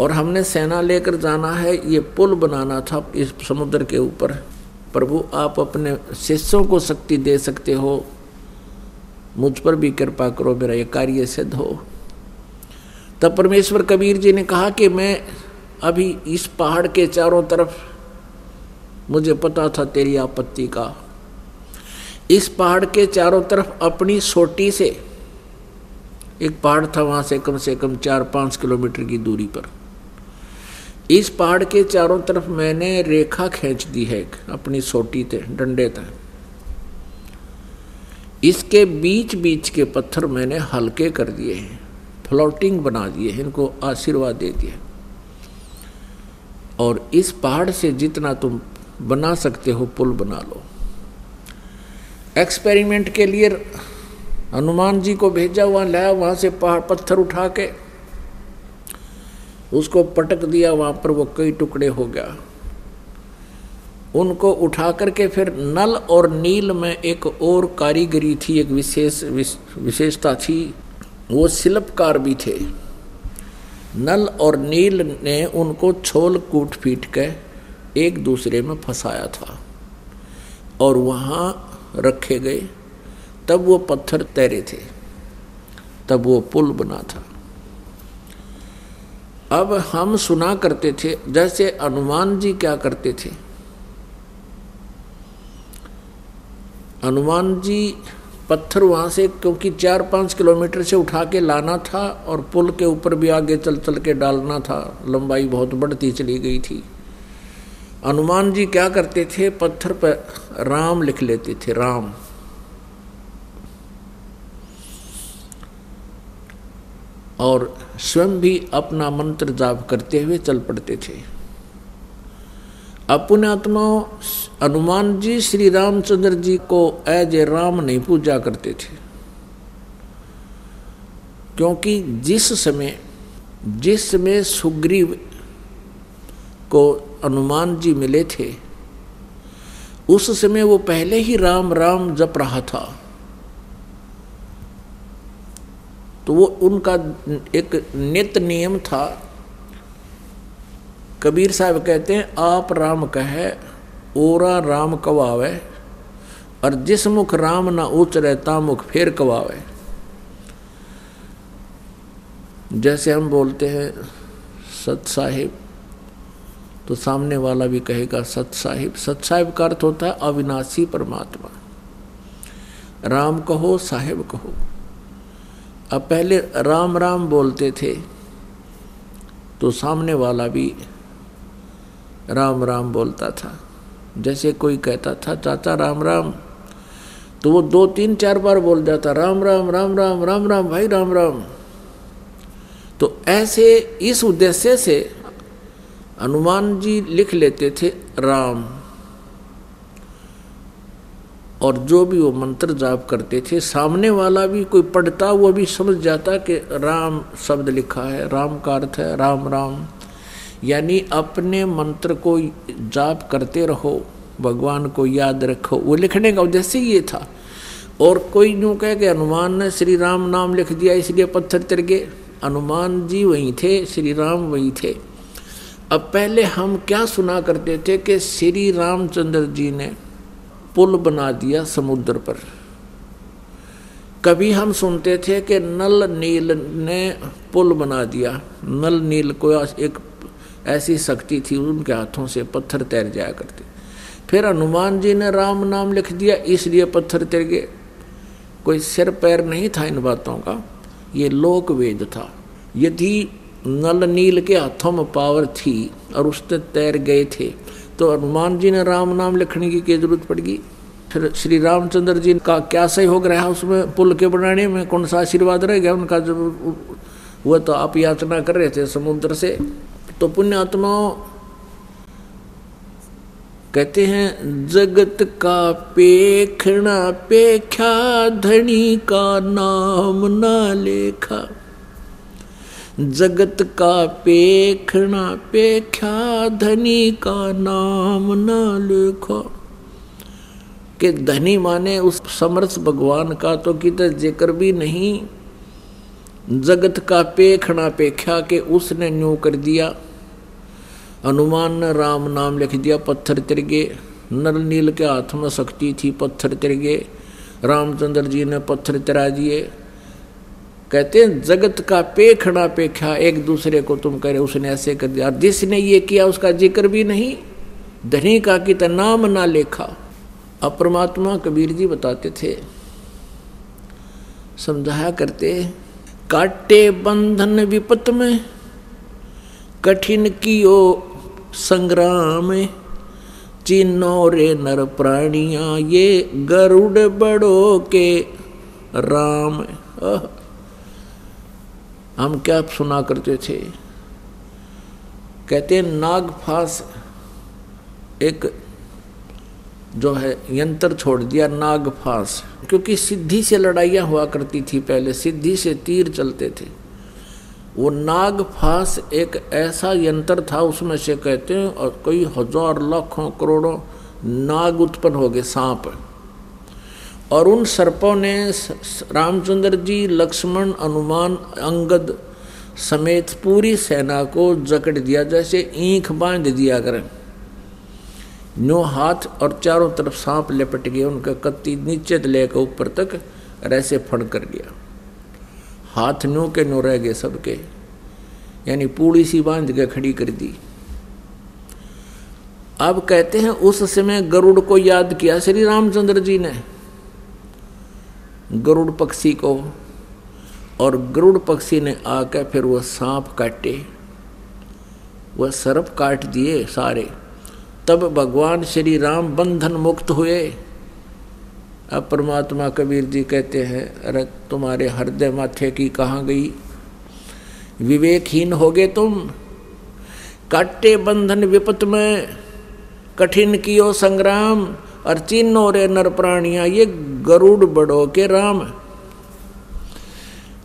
और हमने सेना लेकर जाना है, ये पुल बनाना था इस समुद्र के ऊपर। प्रभु, आप अपने शिष्यों को शक्ति दे सकते हो मुझ पर भी कृपा करो, मेरा ये कार्य सिद्ध हो। तब परमेश्वर कबीर जी ने कहा कि मैं अभी इस पहाड़ के चारों तरफ़, मुझे पता था तेरी आपत्ति का। इस पहाड़ के चारों तरफ़ अपनी सोटी से, एक पहाड़ था वहाँ से कम से कम चार पाँच किलोमीटर की दूरी पर। इस पहाड़ के चारों तरफ़ मैंने रेखा खींच दी है अपनी सोटी थे डंडे थे इसके बीच बीच के पत्थर मैंने हल्के कर दिए हैं फ्लोटिंग बना दिए हैं, इनको आशीर्वाद दे दिया और इस पहाड़ से जितना तुम बना सकते हो, पुल बना लो। एक्सपेरिमेंट के लिए हनुमान जी को भेजा हुआ, लाया वहाँ से पहाड़ पत्थर उठा के, उसको पटक दिया, वहाँ पर वो कई टुकड़े हो गया। उनको उठा करके फिर नल और नील में एक और कारीगरी थी, एक विशेष विशेषता थी, वो शिल्पकार भी थे। नल और नील ने उनको छोल कूट पीट के एक दूसरे में फंसाया था और वहाँ रखे गए। तब वो पत्थर तैरे थे, तब वो पुल बना था। अब हम सुना करते थे, जैसे हनुमान जी क्या करते थे हनुमान जी पत्थर वहाँ से, क्योंकि चार पाँच किलोमीटर से उठा के लाना था और पुल के ऊपर भी आगे चल चल के डालना था, लंबाई बहुत बढ़ती चली गई थी। हनुमान जी क्या करते थे, पत्थर पर राम लिख लेते थे, राम। और स्वयं भी अपना मंत्र जाप करते हुए चल पड़ते थे। अपने आत्मा हनुमान जी श्री रामचंद्र जी को एज ए राम नहीं पूजा करते थे। क्योंकि जिस समय जिस समय सुग्रीव को हनुमान जी मिले थे, उस समय वो पहले ही राम राम जप रहा था। तो वो उनका एक नित्य नियम था कबीर साहब कहते हैं, आप राम कहे, ओरा राम कवावे, और जिस मुख राम ना उच रहता मुख फिर कवावे। जैसे हम बोलते हैं, सत साहिब तो सामने वाला भी कहेगा, सत साहिब। सत साहिब का अर्थ होता है, अविनाशी परमात्मा। राम कहो, साहिब कहो। अब पहले राम राम बोलते थे तो सामने वाला भी राम राम बोलता था। जैसे कोई कहता था, चाचा, राम राम। तो वो दो, तीन, चार बार बोल जाता, राम राम राम राम राम राम, भाई राम राम। तो ऐसे इस उद्देश्य से हनुमान जी लिख लेते थे, राम। और जो भी वो मंत्र जाप करते थे, सामने वाला भी कोई पढ़ता, वो भी समझ जाता कि राम शब्द लिखा है, राम का अर्थ है, राम राम। यानी अपने मंत्र को जाप करते रहो, भगवान को याद रखो। वो लिखने का उद्देश्य ये था। और कोई यूँ कहे के हनुमान ने श्री राम नाम लिख दिया, इसलिए पत्थर तिर गए। हनुमान जी वहीं थे, श्री राम वहीं थे। अब पहले हम क्या सुना करते थे कि श्री रामचंद्र जी ने पुल बना दिया समुद्र पर। कभी हम सुनते थे कि नल नील ने पुल बना दिया। नल नील को एक ऐसी शक्ति थी, उनके हाथों से पत्थर तैर जाया करते। फिर हनुमान जी ने राम नाम लिख दिया, इसलिए पत्थर तैर गए। कोई सिर पैर नहीं था इन बातों का, ये लोक वेद था। यदि नल नील के हाथों में पावर थी और उससे तैर गए थे तो हनुमान जी ने राम नाम लिखने की क्या ज़रूरत पड़गी फिर श्री रामचंद्र जी का क्या सहयोग रहा उसमें? पुल के बनाने में कौन सा आशीर्वाद रह गया? उनका जब वह तो आप याचना कर रहे थे समुद्र से। तो पुण्य आत्माओं कहते हैं, जगत का पेखना पेख्या, धनी का नाम ना लेखा। जगत का पेखना पेख्या, धनी का नाम न लेखा। कि धनी माने उस समर्थ भगवान का तो कित ज़िक्र भी नहीं। जगत का पेखना पेख्या के उसने न्यू कर दिया। हनुमान ने राम नाम लिख दिया, पत्थर तिरगे नर नील के हाथ में शक्ति थी, पत्थर तिरगे रामचंद्र जी ने पत्थर तिरा दिए। कहते हैं, जगत का पेखड़ा पेखा एक दूसरे को तुम करे, उसने ऐसे कर दिया। जिसने ये किया, उसका ज़िक्र भी नहीं। धनी का कि नाम ना लेखा। अब परमात्मा कबीर जी बताते थे, समझाया करते, काटे बंधन विपत में, कठिन कियो संग्राम चिन्नो रे नर प्राणिया, ये गरुड़ बड़ो के राम हम क्या सुना करते थे? कहते नागफास एक जो है, यंत्र छोड़ दिया, नागफास। क्योंकि सिद्धि से लड़ाइयाँ हुआ करती थी पहले, सिद्धि से तीर चलते थे। वो नागफास एक ऐसा यंत्र था, उसमें से कहते हैं, और कई हज़ार लाखों करोड़ों नाग उत्पन्न हो गए सांप। और उन सर्पों ने रामचंद्र जी, लक्ष्मण अनुमान अंगद समेत पूरी सेना को जकड़ दिया, जैसे ईंख बाँध दिया करें। नो हाथ और चारों तरफ़ सांप लिपट गए, उनका कत्ती नीचे लेकर ऊपर तक ऐसे फण कर गया। हाथ नो के नो रह गए सबके। यानी पूड़ी सी बाँध के खड़ी कर दी। अब कहते हैं उस समय गरुड़ को याद किया, श्री रामचंद्र जी ने। गरुड़ पक्षी को और गरुड़ पक्षी ने आकर फिर वह सांप काटे। वह सर्प काट दिए सारे। तब भगवान श्री राम बंधन मुक्त हुए। अब परमात्मा कबीर जी कहते हैं, अरे, तुम्हारे हृदय माथे की कहाँ गई? विवेकहीन हो गए तुम। काटे बंधन विपत में कठिन कियो संग्राम, और चिन्हो रे नर प्राणिया, ये गरुड़ बड़ो के राम।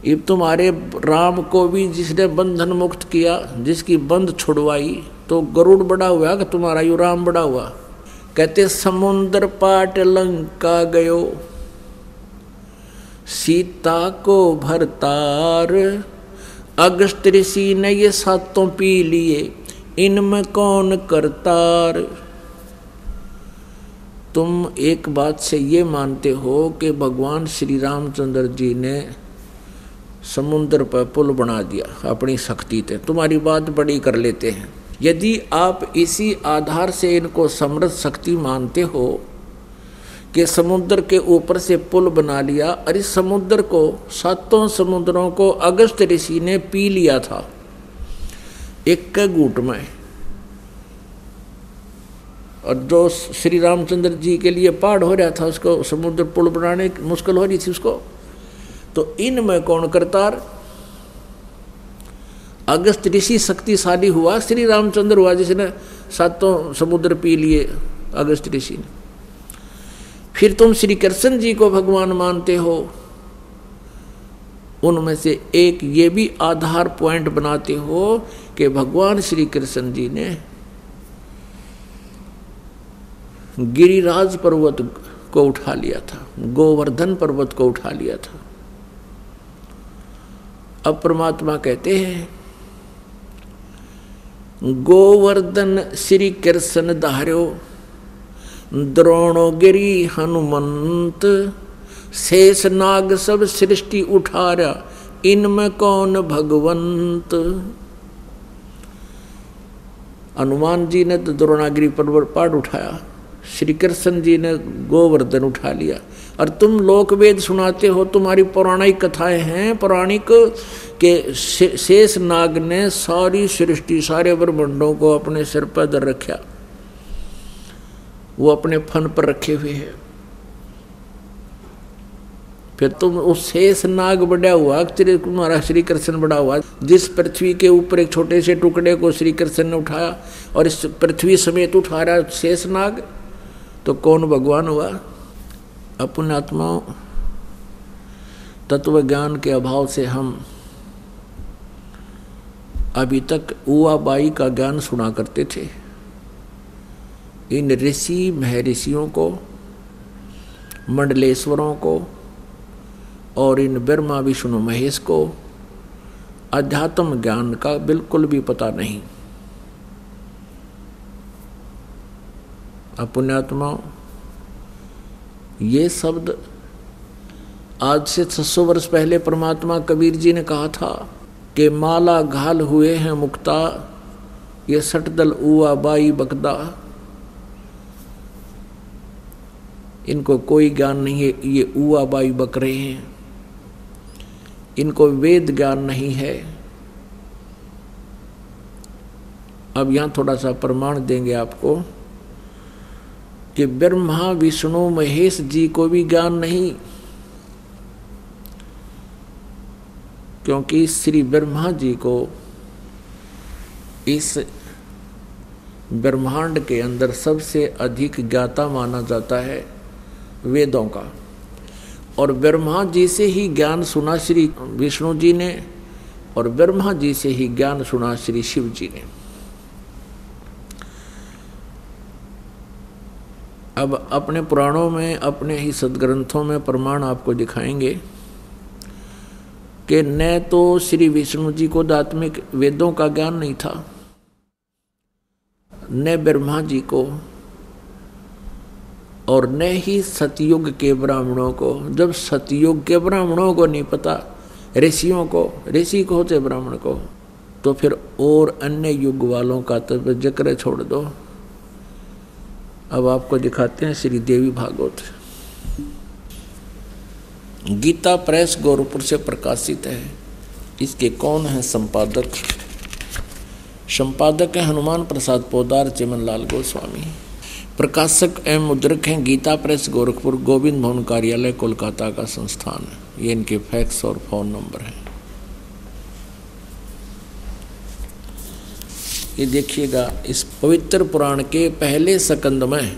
ये तुम्हारे राम को भी जिसने बंधन मुक्त किया, जिसकी बंध छुड़वाई तो गरुड़ बड़ा हुआ कि तुम्हारा यू राम बड़ा हुआ? कहते, समुद्र पाट लंका गयो, सीता को भरतार अगस्त ऋषि ने ये सातों पी लिए, इनमें कौन करतार तुम एक बात से ये मानते हो कि भगवान श्री रामचंद्र जी ने समुद्र पर पुल बना दिया, अपनी शक्ति से। तुम्हारी बात बड़ी कर लेते हैं। यदि आप इसी आधार से इनको समृद्ध शक्ति मानते हो कि समुद्र के ऊपर से पुल बना लिया और इस समुद्र को, सातों समुद्रों को अगस्त ऋषि ने पी लिया था, एक घूट में। और जो श्री रामचंद्र जी के लिए पहाड़ हो रहा था, उसको समुद्र पुल बनाने मुश्किल हो रही थी उसको तो इनमें कौन करतार? अगस्त ऋषि शक्तिशाली हुआ, श्री रामचंद्र हुआ, जिसने सातों समुद्र पी लिए अगस्त ऋषि ने। फिर तुम श्री कृष्ण जी को भगवान मानते हो। उनमें से एक ये भी आधार पॉइंट बनाते हो कि भगवान श्री कृष्ण जी ने गिरिराज पर्वत को उठा लिया था, गोवर्धन पर्वत को उठा लिया था। अब परमात्मा कहते हैं गोवर्धन श्री कृष्ण धार्यो, द्रोणोगिरी हनुमंत, शेष नाग सब सृष्टि उठारा इनमें कौन भगवंत? हनुमान जी ने तो द्रोणागिरी पर्वत पाठ उठाया। श्री कृष्ण जी ने गोवर्धन उठा लिया। और तुम लोक वेद सुनाते हो, तुम्हारी पौराणिक कथाएँ हैं, पौराणिक के शेष नाग ने सारी सृष्टि, सारे ब्रह्मंडों को अपने सिर पर दर रखा। वो अपने फन पर रखे हुए हैं। फिर तुम उस शेष नाग बढ़ा हुआ तेरे तुम्हारा श्री कृष्ण बड़ा हुआ, जिस पृथ्वी के ऊपर एक छोटे से टुकड़े को श्री कृष्ण ने उठाया और इस पृथ्वी समेत उठा रहा शेष नाग। तो कौन भगवान हुआ? अपने आत्माओं, तत्व ज्ञान के अभाव से हम अभी तक उआ बाई का ज्ञान सुना करते थे। इन ऋषि महर्षियों को, मंडलेश्वरों को, और इन ब्रह्मा, विष्णु, महेश को अध्यात्म ज्ञान का बिल्कुल भी पता नहीं। अपुण्यात्मा ये शब्द आज से 600 वर्ष पहले परमात्मा कबीर जी ने कहा था कि माला घाल हुए हैं मुक्ता, ये सटदल उआ बाई बकदा इनको कोई ज्ञान नहीं है, ये उआ बाई बक रहे हैं। इनको वेद ज्ञान नहीं है। अब यहाँ थोड़ा सा प्रमाण देंगे आपको। कि ब्रह्मा, विष्णु, महेश जी को भी ज्ञान नहीं। क्योंकि श्री ब्रह्मा जी को इस ब्रह्मांड के अंदर सबसे अधिक ज्ञाता माना जाता है वेदों का। और ब्रह्मा जी से ही ज्ञान सुना श्री विष्णु जी ने, और ब्रह्मा जी से ही ज्ञान सुना श्री शिव जी ने। अब अपने पुराणों में, अपने ही सदग्रंथों में प्रमाण आपको दिखाएँगे कि न तो श्री विष्णु जी को दात्मिक वेदों का ज्ञान नहीं था, न ब्रह्मा जी को, और न ही सतयुग के ब्राह्मणों को। जब सतयुग के ब्राह्मणों को नहीं पता, ऋषियों को, ऋषि को होते ब्राह्मण को तो फिर और अन्य युग वालों का तो ज़िक्र छोड़ दो। अब आपको दिखाते हैं श्री देवी भागवत। गीता प्रेस गोरखपुर से प्रकाशित है। इसके कौन है संपादक? संपादक है हनुमान प्रसाद पोदार चिमन लाल गोस्वामी। प्रकाशक एवं मुद्रक हैं गीता प्रेस गोरखपुर, गोविंद भवन कार्यालय, कोलकाता का संस्थान। है ये इनके फैक्स और फ़ोन नंबर है। ये देखिएगा, इस पवित्र पुराण के पहले सकंद में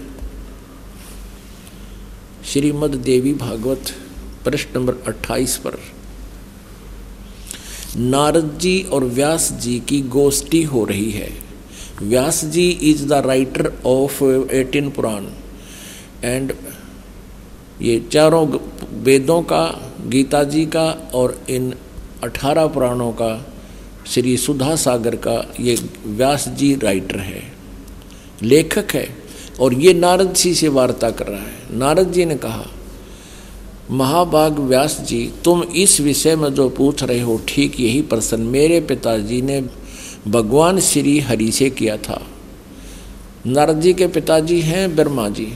श्रीमद देवी भागवत, प्रश्न नंबर 28 पर, नारद जी और व्यास जी की गोष्ठी हो रही है। Vyas ji is the writer of eighteen Purana and ये चारों वेदों का, गीता जी का और इन अठारह पुराणों का श्री सुधा सागर का ये व्यास जी राइटर है, लेखक है, और ये नारद जी से वार्ता कर रहा है। नारद जी ने कहा, महाभाग व्यास जी, तुम इस विषय में जो पूछ रहे हो, ठीक यही प्रश्न मेरे पिताजी ने भगवान श्री हरि से किया था। नारद जी के पिताजी हैं, ब्रह्मा जी।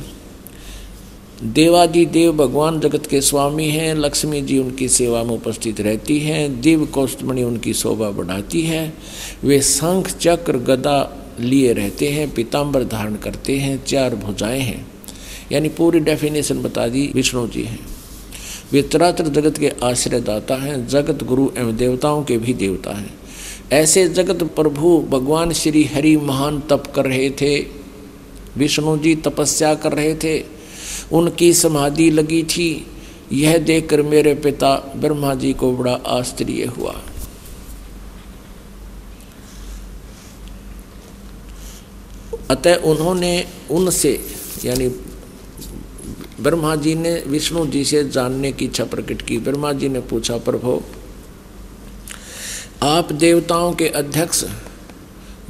देवादि देव भगवान जगत के स्वामी हैं, लक्ष्मी जी उनकी सेवा में उपस्थित रहती हैं दिव्य कौष्टमणि उनकी शोभा बढ़ाती है। वे शंख, चक्र, गदा लिए रहते हैं पीताम्बर धारण करते हैं, चार भुजाएँ हैं। यानी पूरी डेफिनेशन बता दी विष्णु जी हैं। वे तरातर जगत के आश्रयदाता हैं, जगत गुरु एवं देवताओं के भी देवता हैं। ऐसे जगत प्रभु भगवान श्री हरि महान तप कर रहे थे, विष्णु जी तपस्या कर रहे थे उनकी समाधि लगी थी। यह देखकर मेरे पिता ब्रह्मा जी को बड़ा आश्चर्य हुआ। अतः उन्होंने उनसे, यानी ब्रह्मा जी ने, विष्णु जी से जानने की इच्छा प्रकट की। ब्रह्मा जी ने पूछा, प्रभु, आप देवताओं के अध्यक्ष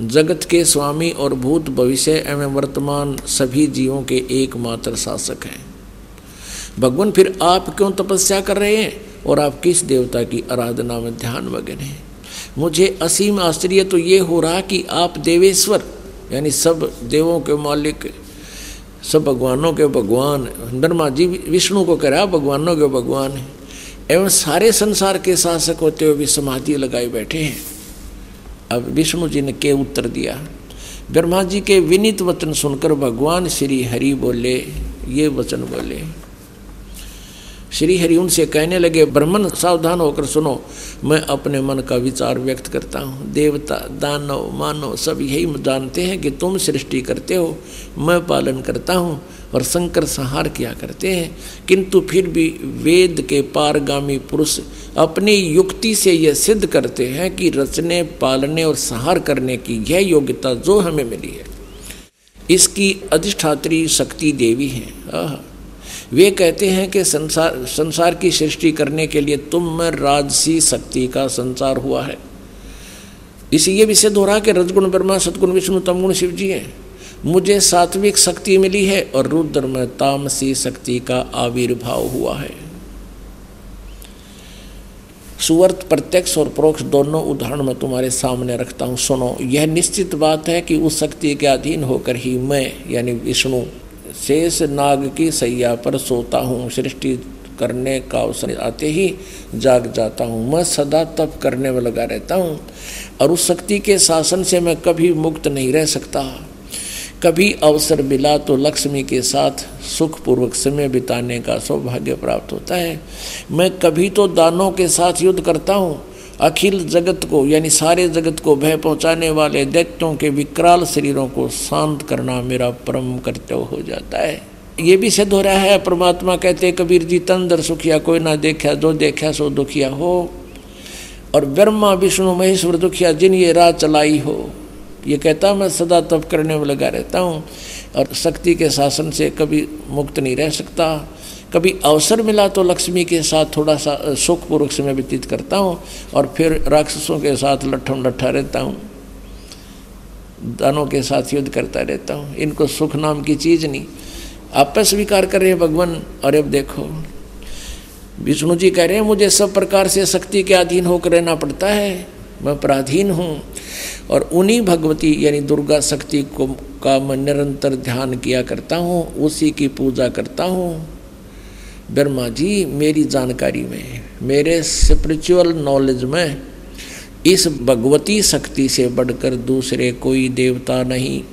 जगत के स्वामी और भूत भविष्य एवं वर्तमान सभी जीवों के एकमात्र शासक हैं। भगवान फिर आप क्यों तपस्या कर रहे हैं और आप किस देवता की आराधना में ध्यान मगन हैं? मुझे असीम आश्चर्य तो ये हो रहा कि आप देवेश्वर, यानी सब देवों के मालिक, सब भगवानों के भगवान, ब्रह्मा जी, विष्णु को कह रहा, भगवानों के भगवान है, एवं सारे संसार के शासक होते हुए भी समाधि लगाए बैठे हैं। अब विष्णु जी ने के उत्तर दिया? ब्रह्मा जी के विनित वचन सुनकर भगवान श्री हरि बोले, ये वचन बोले। श्री हरि उनसे कहने लगे ब्राह्मण सावधान होकर सुनो, मैं अपने मन का विचार व्यक्त करता हूँ। देवता, दानव, मानव, सब यही जानते हैं कि तुम सृष्टि करते हो, मैं पालन करता हूँ और शंकर संहार किया करते हैं। किंतु फिर भी वेद के पारगामी पुरुष अपनी युक्ति से यह सिद्ध करते हैं कि रचने, पालने और संहार करने की यह योग्यता जो हमें मिली है। इसकी अधिष्ठात्री शक्ति देवी है। वे कहते हैं कि संसार संसार की सृष्टि करने के लिए तुम में राजसी शक्ति का संसार हुआ है। इसी ये भी सिद्ध हो रहा कि रजगुण, ब्रह्मा, सदगुण, विष्णु, तमगुण, शिव जी हैं। मुझे सात्विक शक्ति मिली है और रुद्र में तामसी शक्ति का आविर्भाव हुआ है। सुवर्त, प्रत्यक्ष और परोक्ष दोनों उदाहरण में तुम्हारे सामने रखता हूँ। सुनो, यह निश्चित बात है कि उस शक्ति के अधीन होकर ही मैं, यानी विष्णु, शेष नाग की सैया पर सोता हूँ। सृष्टि करने का अवसर आते ही जाग जाता हूँ। मैं सदा तप करने में लगा रहता हूँ और उस शक्ति के शासन से मैं कभी मुक्त नहीं रह सकता। कभी अवसर मिला तो लक्ष्मी के साथ सुखपूर्वक समय बिताने का सौभाग्य प्राप्त होता है। मैं कभी तो दानों के साथ युद्ध करता हूँ। अखिल जगत को, यानी सारे जगत को भय पहुँचाने वाले दैत्यों के विकराल शरीरों को शांत करना मेरा परम कर्तव्य हो जाता है। ये भी सिद्ध हो रहा है, परमात्मा कहते कबीर जी तंदर सुखिया, कोई ना देखा जो देखा सो दुखिया हो। और ब्रह्मा, विष्णु, महेश्वर दुखिया, जिन ये राह चलाई हो। ये कहता मैं सदा तप करने में लगा रहता हूँ और शक्ति के शासन से कभी मुक्त नहीं रह सकता। कभी अवसर मिला तो लक्ष्मी के साथ थोड़ा सा सुखपूर्वक समय व्यतीत करता हूँ और फिर राक्षसों के साथ लट्ठम लट्ठा रहता हूँ, दानों के साथ युद्ध करता रहता हूँ। इनको सुख नाम की चीज़ नहीं। आप स्वीकार कर रहे हैं भगवान, और अब देखो, विष्णु जी कह रहे हैं, मुझे सब प्रकार से शक्ति के अधीन होकर रहना पड़ता है। मैं पराधीन हूँ। और उन्हीं भगवती यानी दुर्गा शक्ति को, का मैं निरंतर ध्यान किया करता हूँ, उसी की पूजा करता हूँ। ब्रह्मा जी, मेरी जानकारी में, मेरे स्पिरिचुअल नॉलेज में, इस भगवती शक्ति से बढ़कर दूसरे कोई देवता नहीं।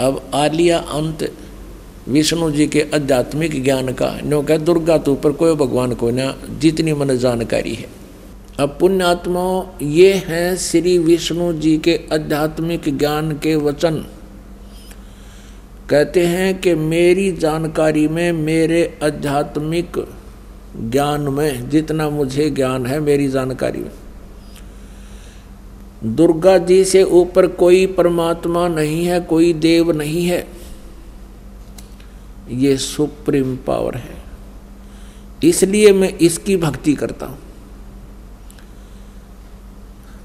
अब आलिया अंत, विष्णु जी के आध्यात्मिक ज्ञान का नो कह, दुर्गा तो ऊपर कोई भगवान को ना, जितनी मन जानकारी है। अब पुण्यात्मा ये हैं श्री विष्णु जी के आध्यात्मिक ज्ञान के वचन। कहते हैं कि मेरी जानकारी में, मेरे आध्यात्मिक ज्ञान में जितना मुझे ज्ञान है, मेरी जानकारी में। दुर्गा जी से ऊपर कोई परमात्मा नहीं है, कोई देव नहीं है। ये सुप्रीम पावर है। इसलिए मैं इसकी भक्ति करता हूँ।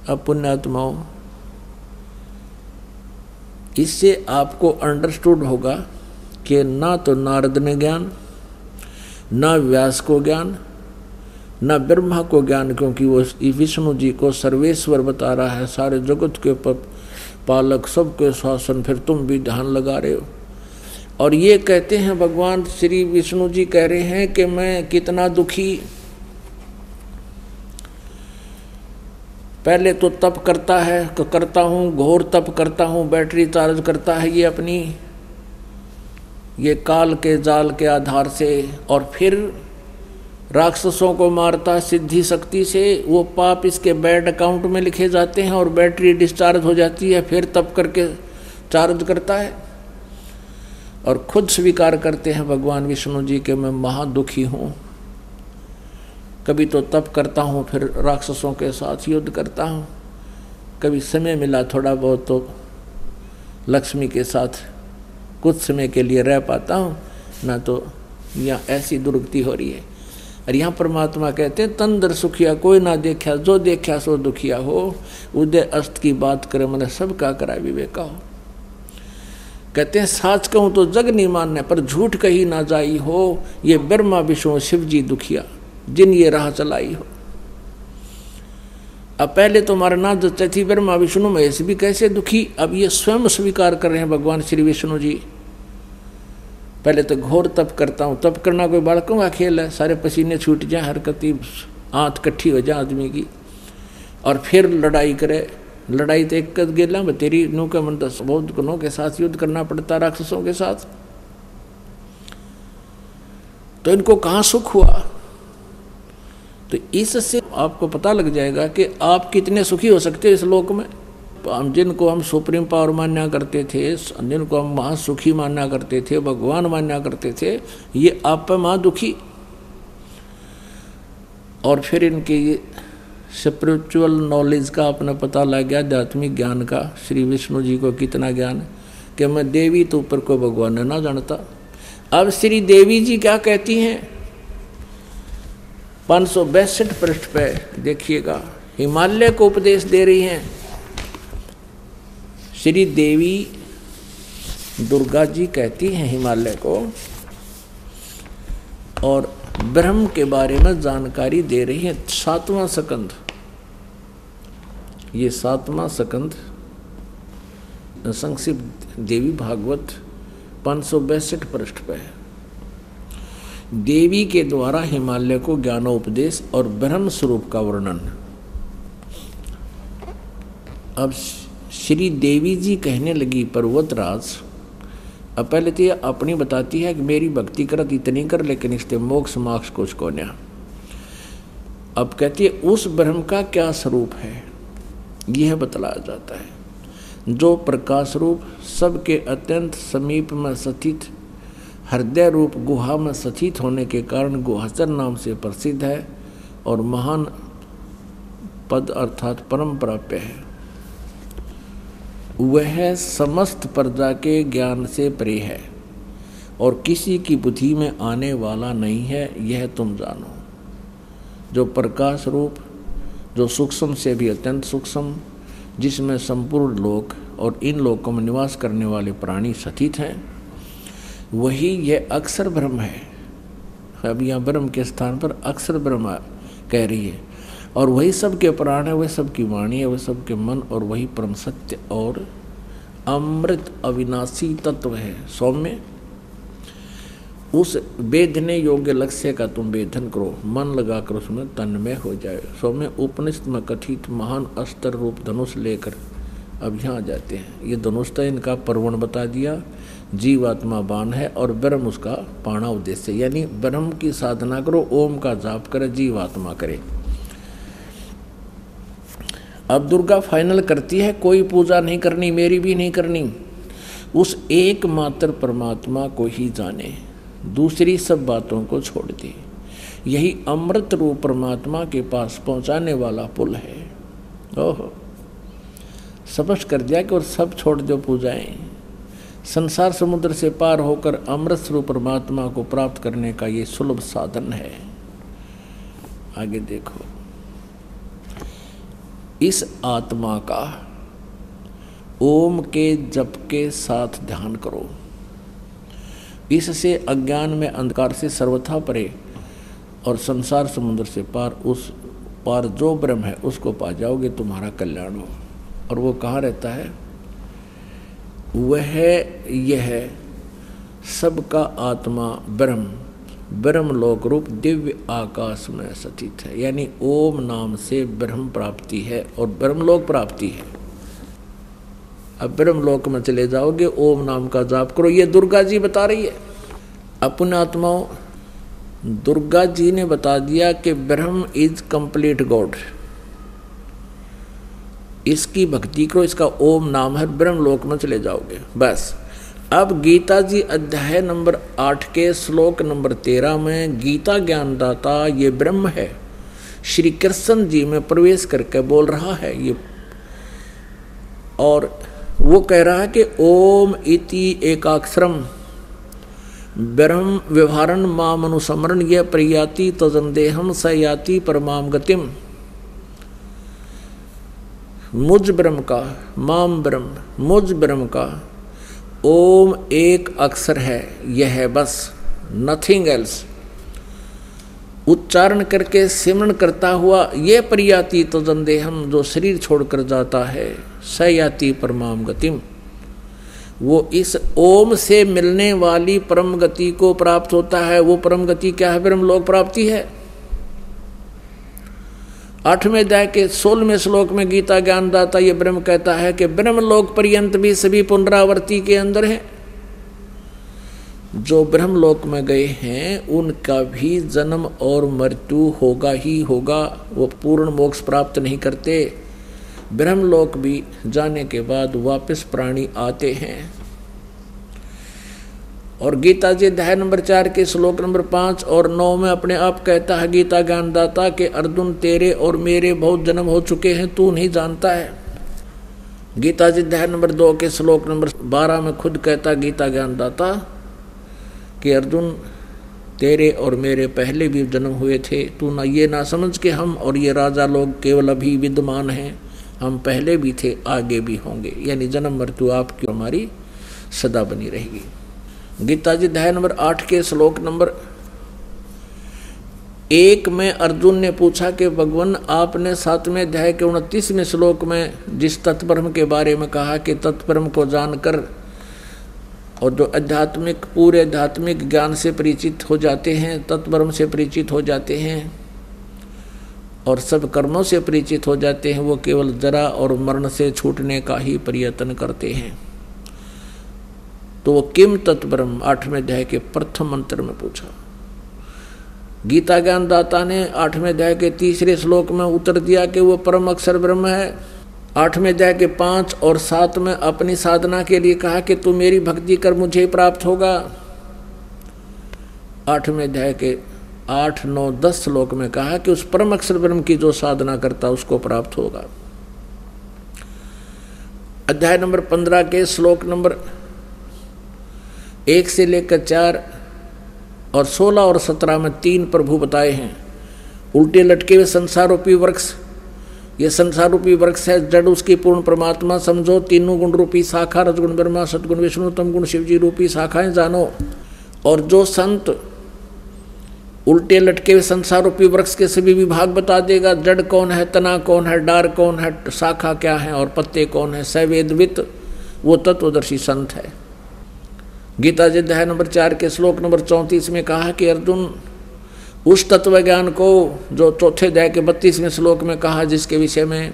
अब पुण्यात्माओं इससे आपको अंडरस्टूड होगा कि ना तो नारद ने ज्ञान, ना व्यास को ज्ञान, न ब्रह्मा को ज्ञान, क्योंकि वो विष्णु जी को सर्वेश्वर बता रहा है, सारे जगत के पालक सबके शासन, फिर तुम भी ध्यान लगा रहे हो। और ये कहते हैं, भगवान श्री विष्णु जी कह रहे हैं कि मैं कितना दुखी पहले तो तप करता है करता हूँ, घोर तप करता हूँ, बैटरी चार्ज करता है ये अपनी, ये काल के जाल के आधार से। और फिर राक्षसों को मारता सिद्धि शक्ति से, वो पाप इसके बैड अकाउंट में लिखे जाते हैं और बैटरी डिस्चार्ज हो जाती है, फिर तप करके चार्ज करता है। और खुद स्वीकार करते हैं भगवान विष्णु जी के, मैं महादुखी हूँ कभी तो तप करता हूँ, फिर राक्षसों के साथ युद्ध करता हूँ। कभी समय मिला थोड़ा बहुत तो लक्ष्मी के साथ कुछ समय के लिए रह पाता हूँ, ना तो यहाँ ऐसी दुर्गति हो रही है। और यहाँ परमात्मा कहते हैं, तंदर सुखिया, कोई ना देखा जो देखा सो दुखिया हो। उदय अस्त की बात करे मैंने सब का करा विवेका हो। कहते हैं, साच कहूँ तो जग नहीं मानने, पर झूठ कही ना जाई हो। ये ब्रह्मा विष्णु शिव जी दुखिया। जिन ये राह चलाई हो। अब पहले तो हमारा नाम जो थी ब्रह्मा विष्णु महेश भी कैसे दुखी। अब ये स्वयं स्वीकार कर रहे हैं भगवान श्री विष्णु जी। पहले तो घोर तप करता हूँ, तप करना कोई बालकों का खेल है। सारे पसीने छूट जाए, हरकती आंत कट्ठी हो जाए आदमी की। और फिर लड़ाई करे। लड़ाई तो एक कद गेला तेरी नु के मन बहुत गुणों के साथ युद्ध करना पड़ता राक्षसों के साथ। तो इनको कहाँ सुख हुआ? तो इससे आपको पता लग जाएगा कि आप कितने सुखी हो सकते हो इस लोक में। हम जिनको हम सुप्रीम पावर मान्या करते थे, जिनको हम महासुखी मान्या करते थे, भगवान मान्या करते थे, ये आप पे महा दुखी। और फिर इनके स्पिरिचुअल नॉलेज का अपना पता लग गया, आध्यात्मिक ज्ञान का। श्री विष्णु जी को कितना ज्ञान है कि मैं देवी तो ऊपर को भगवान ना जानता। अब श्री देवी जी क्या कहती हैं? पाँच सौ बैसठ पृष्ठ पे देखिएगा। हिमालय को उपदेश दे रही हैं। श्री देवी दुर्गा जी कहती हैं हिमालय को और ब्रह्म के बारे में जानकारी दे रही है। सातवां सकंद। ये सातवां सकंद संक्षिप्त देवी भागवत पाँच सौ बैसठ पृष्ठ पर है। देवी के द्वारा हिमालय को ज्ञानोपदेश और ब्रह्म स्वरूप का वर्णन। अब श्री देवी जी कहने लगी, पर्वतराज, अब पहले तो अपनी बताती है कि मेरी भक्ति करत इतनी कर, लेकिन इससे मोक्ष माक्ष कुछ को न्या अब कहती है, उस ब्रह्म का क्या स्वरूप है? यह बतलाया जाता है। जो प्रकाश रूप सबके अत्यंत समीप में स्थित हृदय रूप गुहा में स्थित होने के कारण गुहाचर नाम से प्रसिद्ध है और महान पद अर्थात परम प्राप्य है। वह समस्त प्रजा के ज्ञान से परे है और किसी की बुद्धि में आने वाला नहीं है, यह तुम जानो। जो प्रकाश रूप, जो सूक्ष्म से भी अत्यंत सूक्ष्म, जिसमें संपूर्ण लोक और इन लोकों में निवास करने वाले प्राणी स्थित हैं वही यह अक्सर ब्रह्म है। अब यहाँ ब्रह्म के स्थान पर अक्षर ब्रह्म कह रही है। और वही सबके प्राण है, वही सबकी वाणी है, वही सबके मन और वही परम सत्य और अमृत अविनाशी तत्व है। सौम्य, उस वेदने योग्य लक्ष्य का तुम वेदन करो। मन लगा कर उसमें तन्मय हो जाए। सौम्य, उपनिषद में कथित महान अस्त्र रूप धनुष लेकर अब यहाँ आ जाते हैं। ये धनुष तो इनका परवण बता दिया। जीवात्मा बाण है और ब्रह्म उसका पाणा उद्देश्य यानी ब्रह्म की साधना करो, ओम का जाप करे, जीवात्मा करे। अब दुर्गा फाइनल करती है, कोई पूजा नहीं करनी, मेरी भी नहीं करनी। उस एकमात्र परमात्मा को ही जाने। दूसरी सब बातों को छोड़ दे। यही अमृत रूप परमात्मा के पास पहुँचाने वाला पुल है। ओहो। समझ कर दिया कि और सब छोड़ दो पूजाएँ। संसार समुद्र से पार होकर अमृत स्वरूप परमात्मा को प्राप्त करने का ये सुलभ साधन है। आगे देखो। इस आत्मा का ओम के जप के साथ ध्यान करो। इससे अज्ञान में अंधकार से सर्वथा परे और संसार समुद्र से पार उस, पार जो ब्रह्म है उसको पा जाओगे, तुम्हारा कल्याण हो। और वो कहाँ रहता है? वह यह सबका आत्मा ब्रह्म ब्रह्म लोक रूप दिव्य आकाश में स्थित है। यानी ओम नाम से ब्रह्म प्राप्ति है और ब्रह्मलोक प्राप्ति है। अब ब्रह्मलोक में चले जाओगे, ओम नाम का जाप करो, ये दुर्गा जी बता रही है। अपने आत्माओं, दुर्गा जी ने बता दिया कि ब्रह्म इज़ कंप्लीट गॉड इसकी भक्ति करो, इसका ओम नाम है ब्रह्म लोक में चले जाओगे। बस। अब गीता जी अध्याय नंबर आठ के श्लोक नंबर तेरह में, गीता ज्ञानदाता, ये ब्रह्म है। श्री कृष्ण जी में प्रवेश करके बोल रहा है, ये और वो कह रहा है कि ओम इति एकाक्षरम, ब्रह्म व्यवहारण माम अनुसमरण यह प्रयाति तजन देहम स याति परमाम गतिम। मुझ ब्रह्म का माम ब्रह्म मुझ ब्रह्म का। ओम एक अक्षर है, यह है बस नथिंग एल्स उच्चारण करके सिमरण करता हुआ ये परियाति तो हम जो शरीर छोड़कर जाता है, सयाति परमाम गतिम। वो इस ओम से मिलने वाली परम गति को प्राप्त होता है, वो परम गति क्या है? ब्रह्म लोक प्राप्ति है। आठवें अध्याय के सोलहवें श्लोक में गीता ज्ञानदाता ये ब्रह्म कहता है कि ब्रह्म लोक पर्यंत भी सभी पुनरावर्ती के अंदर है। जो ब्रह्मलोक में गए हैं, उनका भी जन्म और मृत्यु होगा ही होगा, वो पूर्ण मोक्ष प्राप्त नहीं करते। ब्रह्मलोक भी जाने के बाद वापस प्राणी आते हैं। और गीता जी अध्याय नंबर चार के श्लोक नंबर पाँच और नौ में अपने आप कहता है, गीता ज्ञानदाता के अर्जुन तेरे और मेरे बहुत जन्म हो चुके हैं, तू नहीं जानता है। गीता जी अध्याय नंबर दो के श्लोक नंबर बारह में खुद कहता गीता ज्ञानदाता कि अर्जुन तेरे और मेरे पहले भी जन्म हुए थे। तू ना ये ना समझ के हम और ये राजा लोग केवल अभी विद्यमान हैं। हम पहले भी थे, आगे भी होंगे। यानी जन्म मृत्यु आपकी हमारी सदा बनी रहेगी। गीता जी अध्याय नंबर आठ के श्लोक नंबर एक में अर्जुन ने पूछा कि भगवान, आपने सातवें अध्याय के उनतीसवें श्लोक में जिस तत्परम के बारे में कहा कि तत्परम को जानकर और जो आध्यात्मिक, पूरे आध्यात्मिक ज्ञान से परिचित हो जाते हैं, तत्परम से परिचित हो जाते हैं और सब कर्मों से परिचित हो जाते हैं, वो केवल जरा और मरण से छूटने का ही प्रयत्न करते हैं। तो वो किम तत्परम आठवें अध्याय के प्रथम मंत्र में पूछा। गीता ज्ञान दाता ने आठवें अध्याय के तीसरे श्लोक में उत्तर दिया कि वो परम अक्षर ब्रह्म है। आठवें अध्याय के पाँच और सात में अपनी साधना के लिए कहा कि तू मेरी भक्ति कर, मुझे प्राप्त होगा। आठवें अध्याय के आठ, नौ, दस श्लोक में कहा कि उस परम अक्षर ब्रह्म की जो साधना करता, उसको प्राप्त होगा। अध्याय नंबर पंद्रह के श्लोक नंबर एक से लेकर चार और सोलह और सत्रह में तीन प्रभु बताए हैं। उल्टे लटके हुए संसार रूपी वृक्ष। ये संसार रूपी वृक्ष है, जड़ उसकी पूर्ण परमात्मा, समझो, तीनों गुण रूपी शाखा, रजगुण, ब्रह्मा, सदगुण, विष्णु, तम गुण शिवजी रूपी शाखाएँ जानो। और जो संत उल्टे लटके हुए संसार रूपी वृक्ष के सभी विभाग बता देगा, जड़ कौन है, तना कौन है, डार कौन है, शाखा क्या है और पत्ते कौन है सवेदवित वो तत्वदर्शी संत है। गीता जी अध्याय नंबर चार के श्लोक नंबर चौंतीस में कहा कि अर्जुन, उस तत्व ज्ञान को जो चौथे अध्याय के बत्तीसवें श्लोक में कहा, जिसके विषय में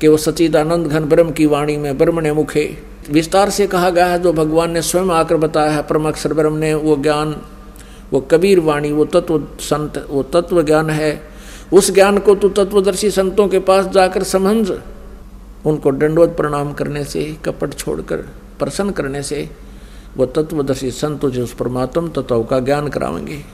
कि वो सचिदानंद घन ब्रह्म की वाणी में ब्रह्म ने मुखे। विस्तार से कहा गया है, जो भगवान ने स्वयं आकर बताया है परमाक्षर ब्रह्म ने, वो ज्ञान, वो कबीर वाणी, वो तत्व संत, वो तत्व ज्ञान है। उस ज्ञान को तू तत्वदर्शी संतों के पास जाकर समझ, उनको दंडवत प्रणाम करने से, कपट छोड़कर प्रसन्न करने से वो तत्वदर्शी संत तुझे उस परमात्म तत्व का ज्ञान करावेंगे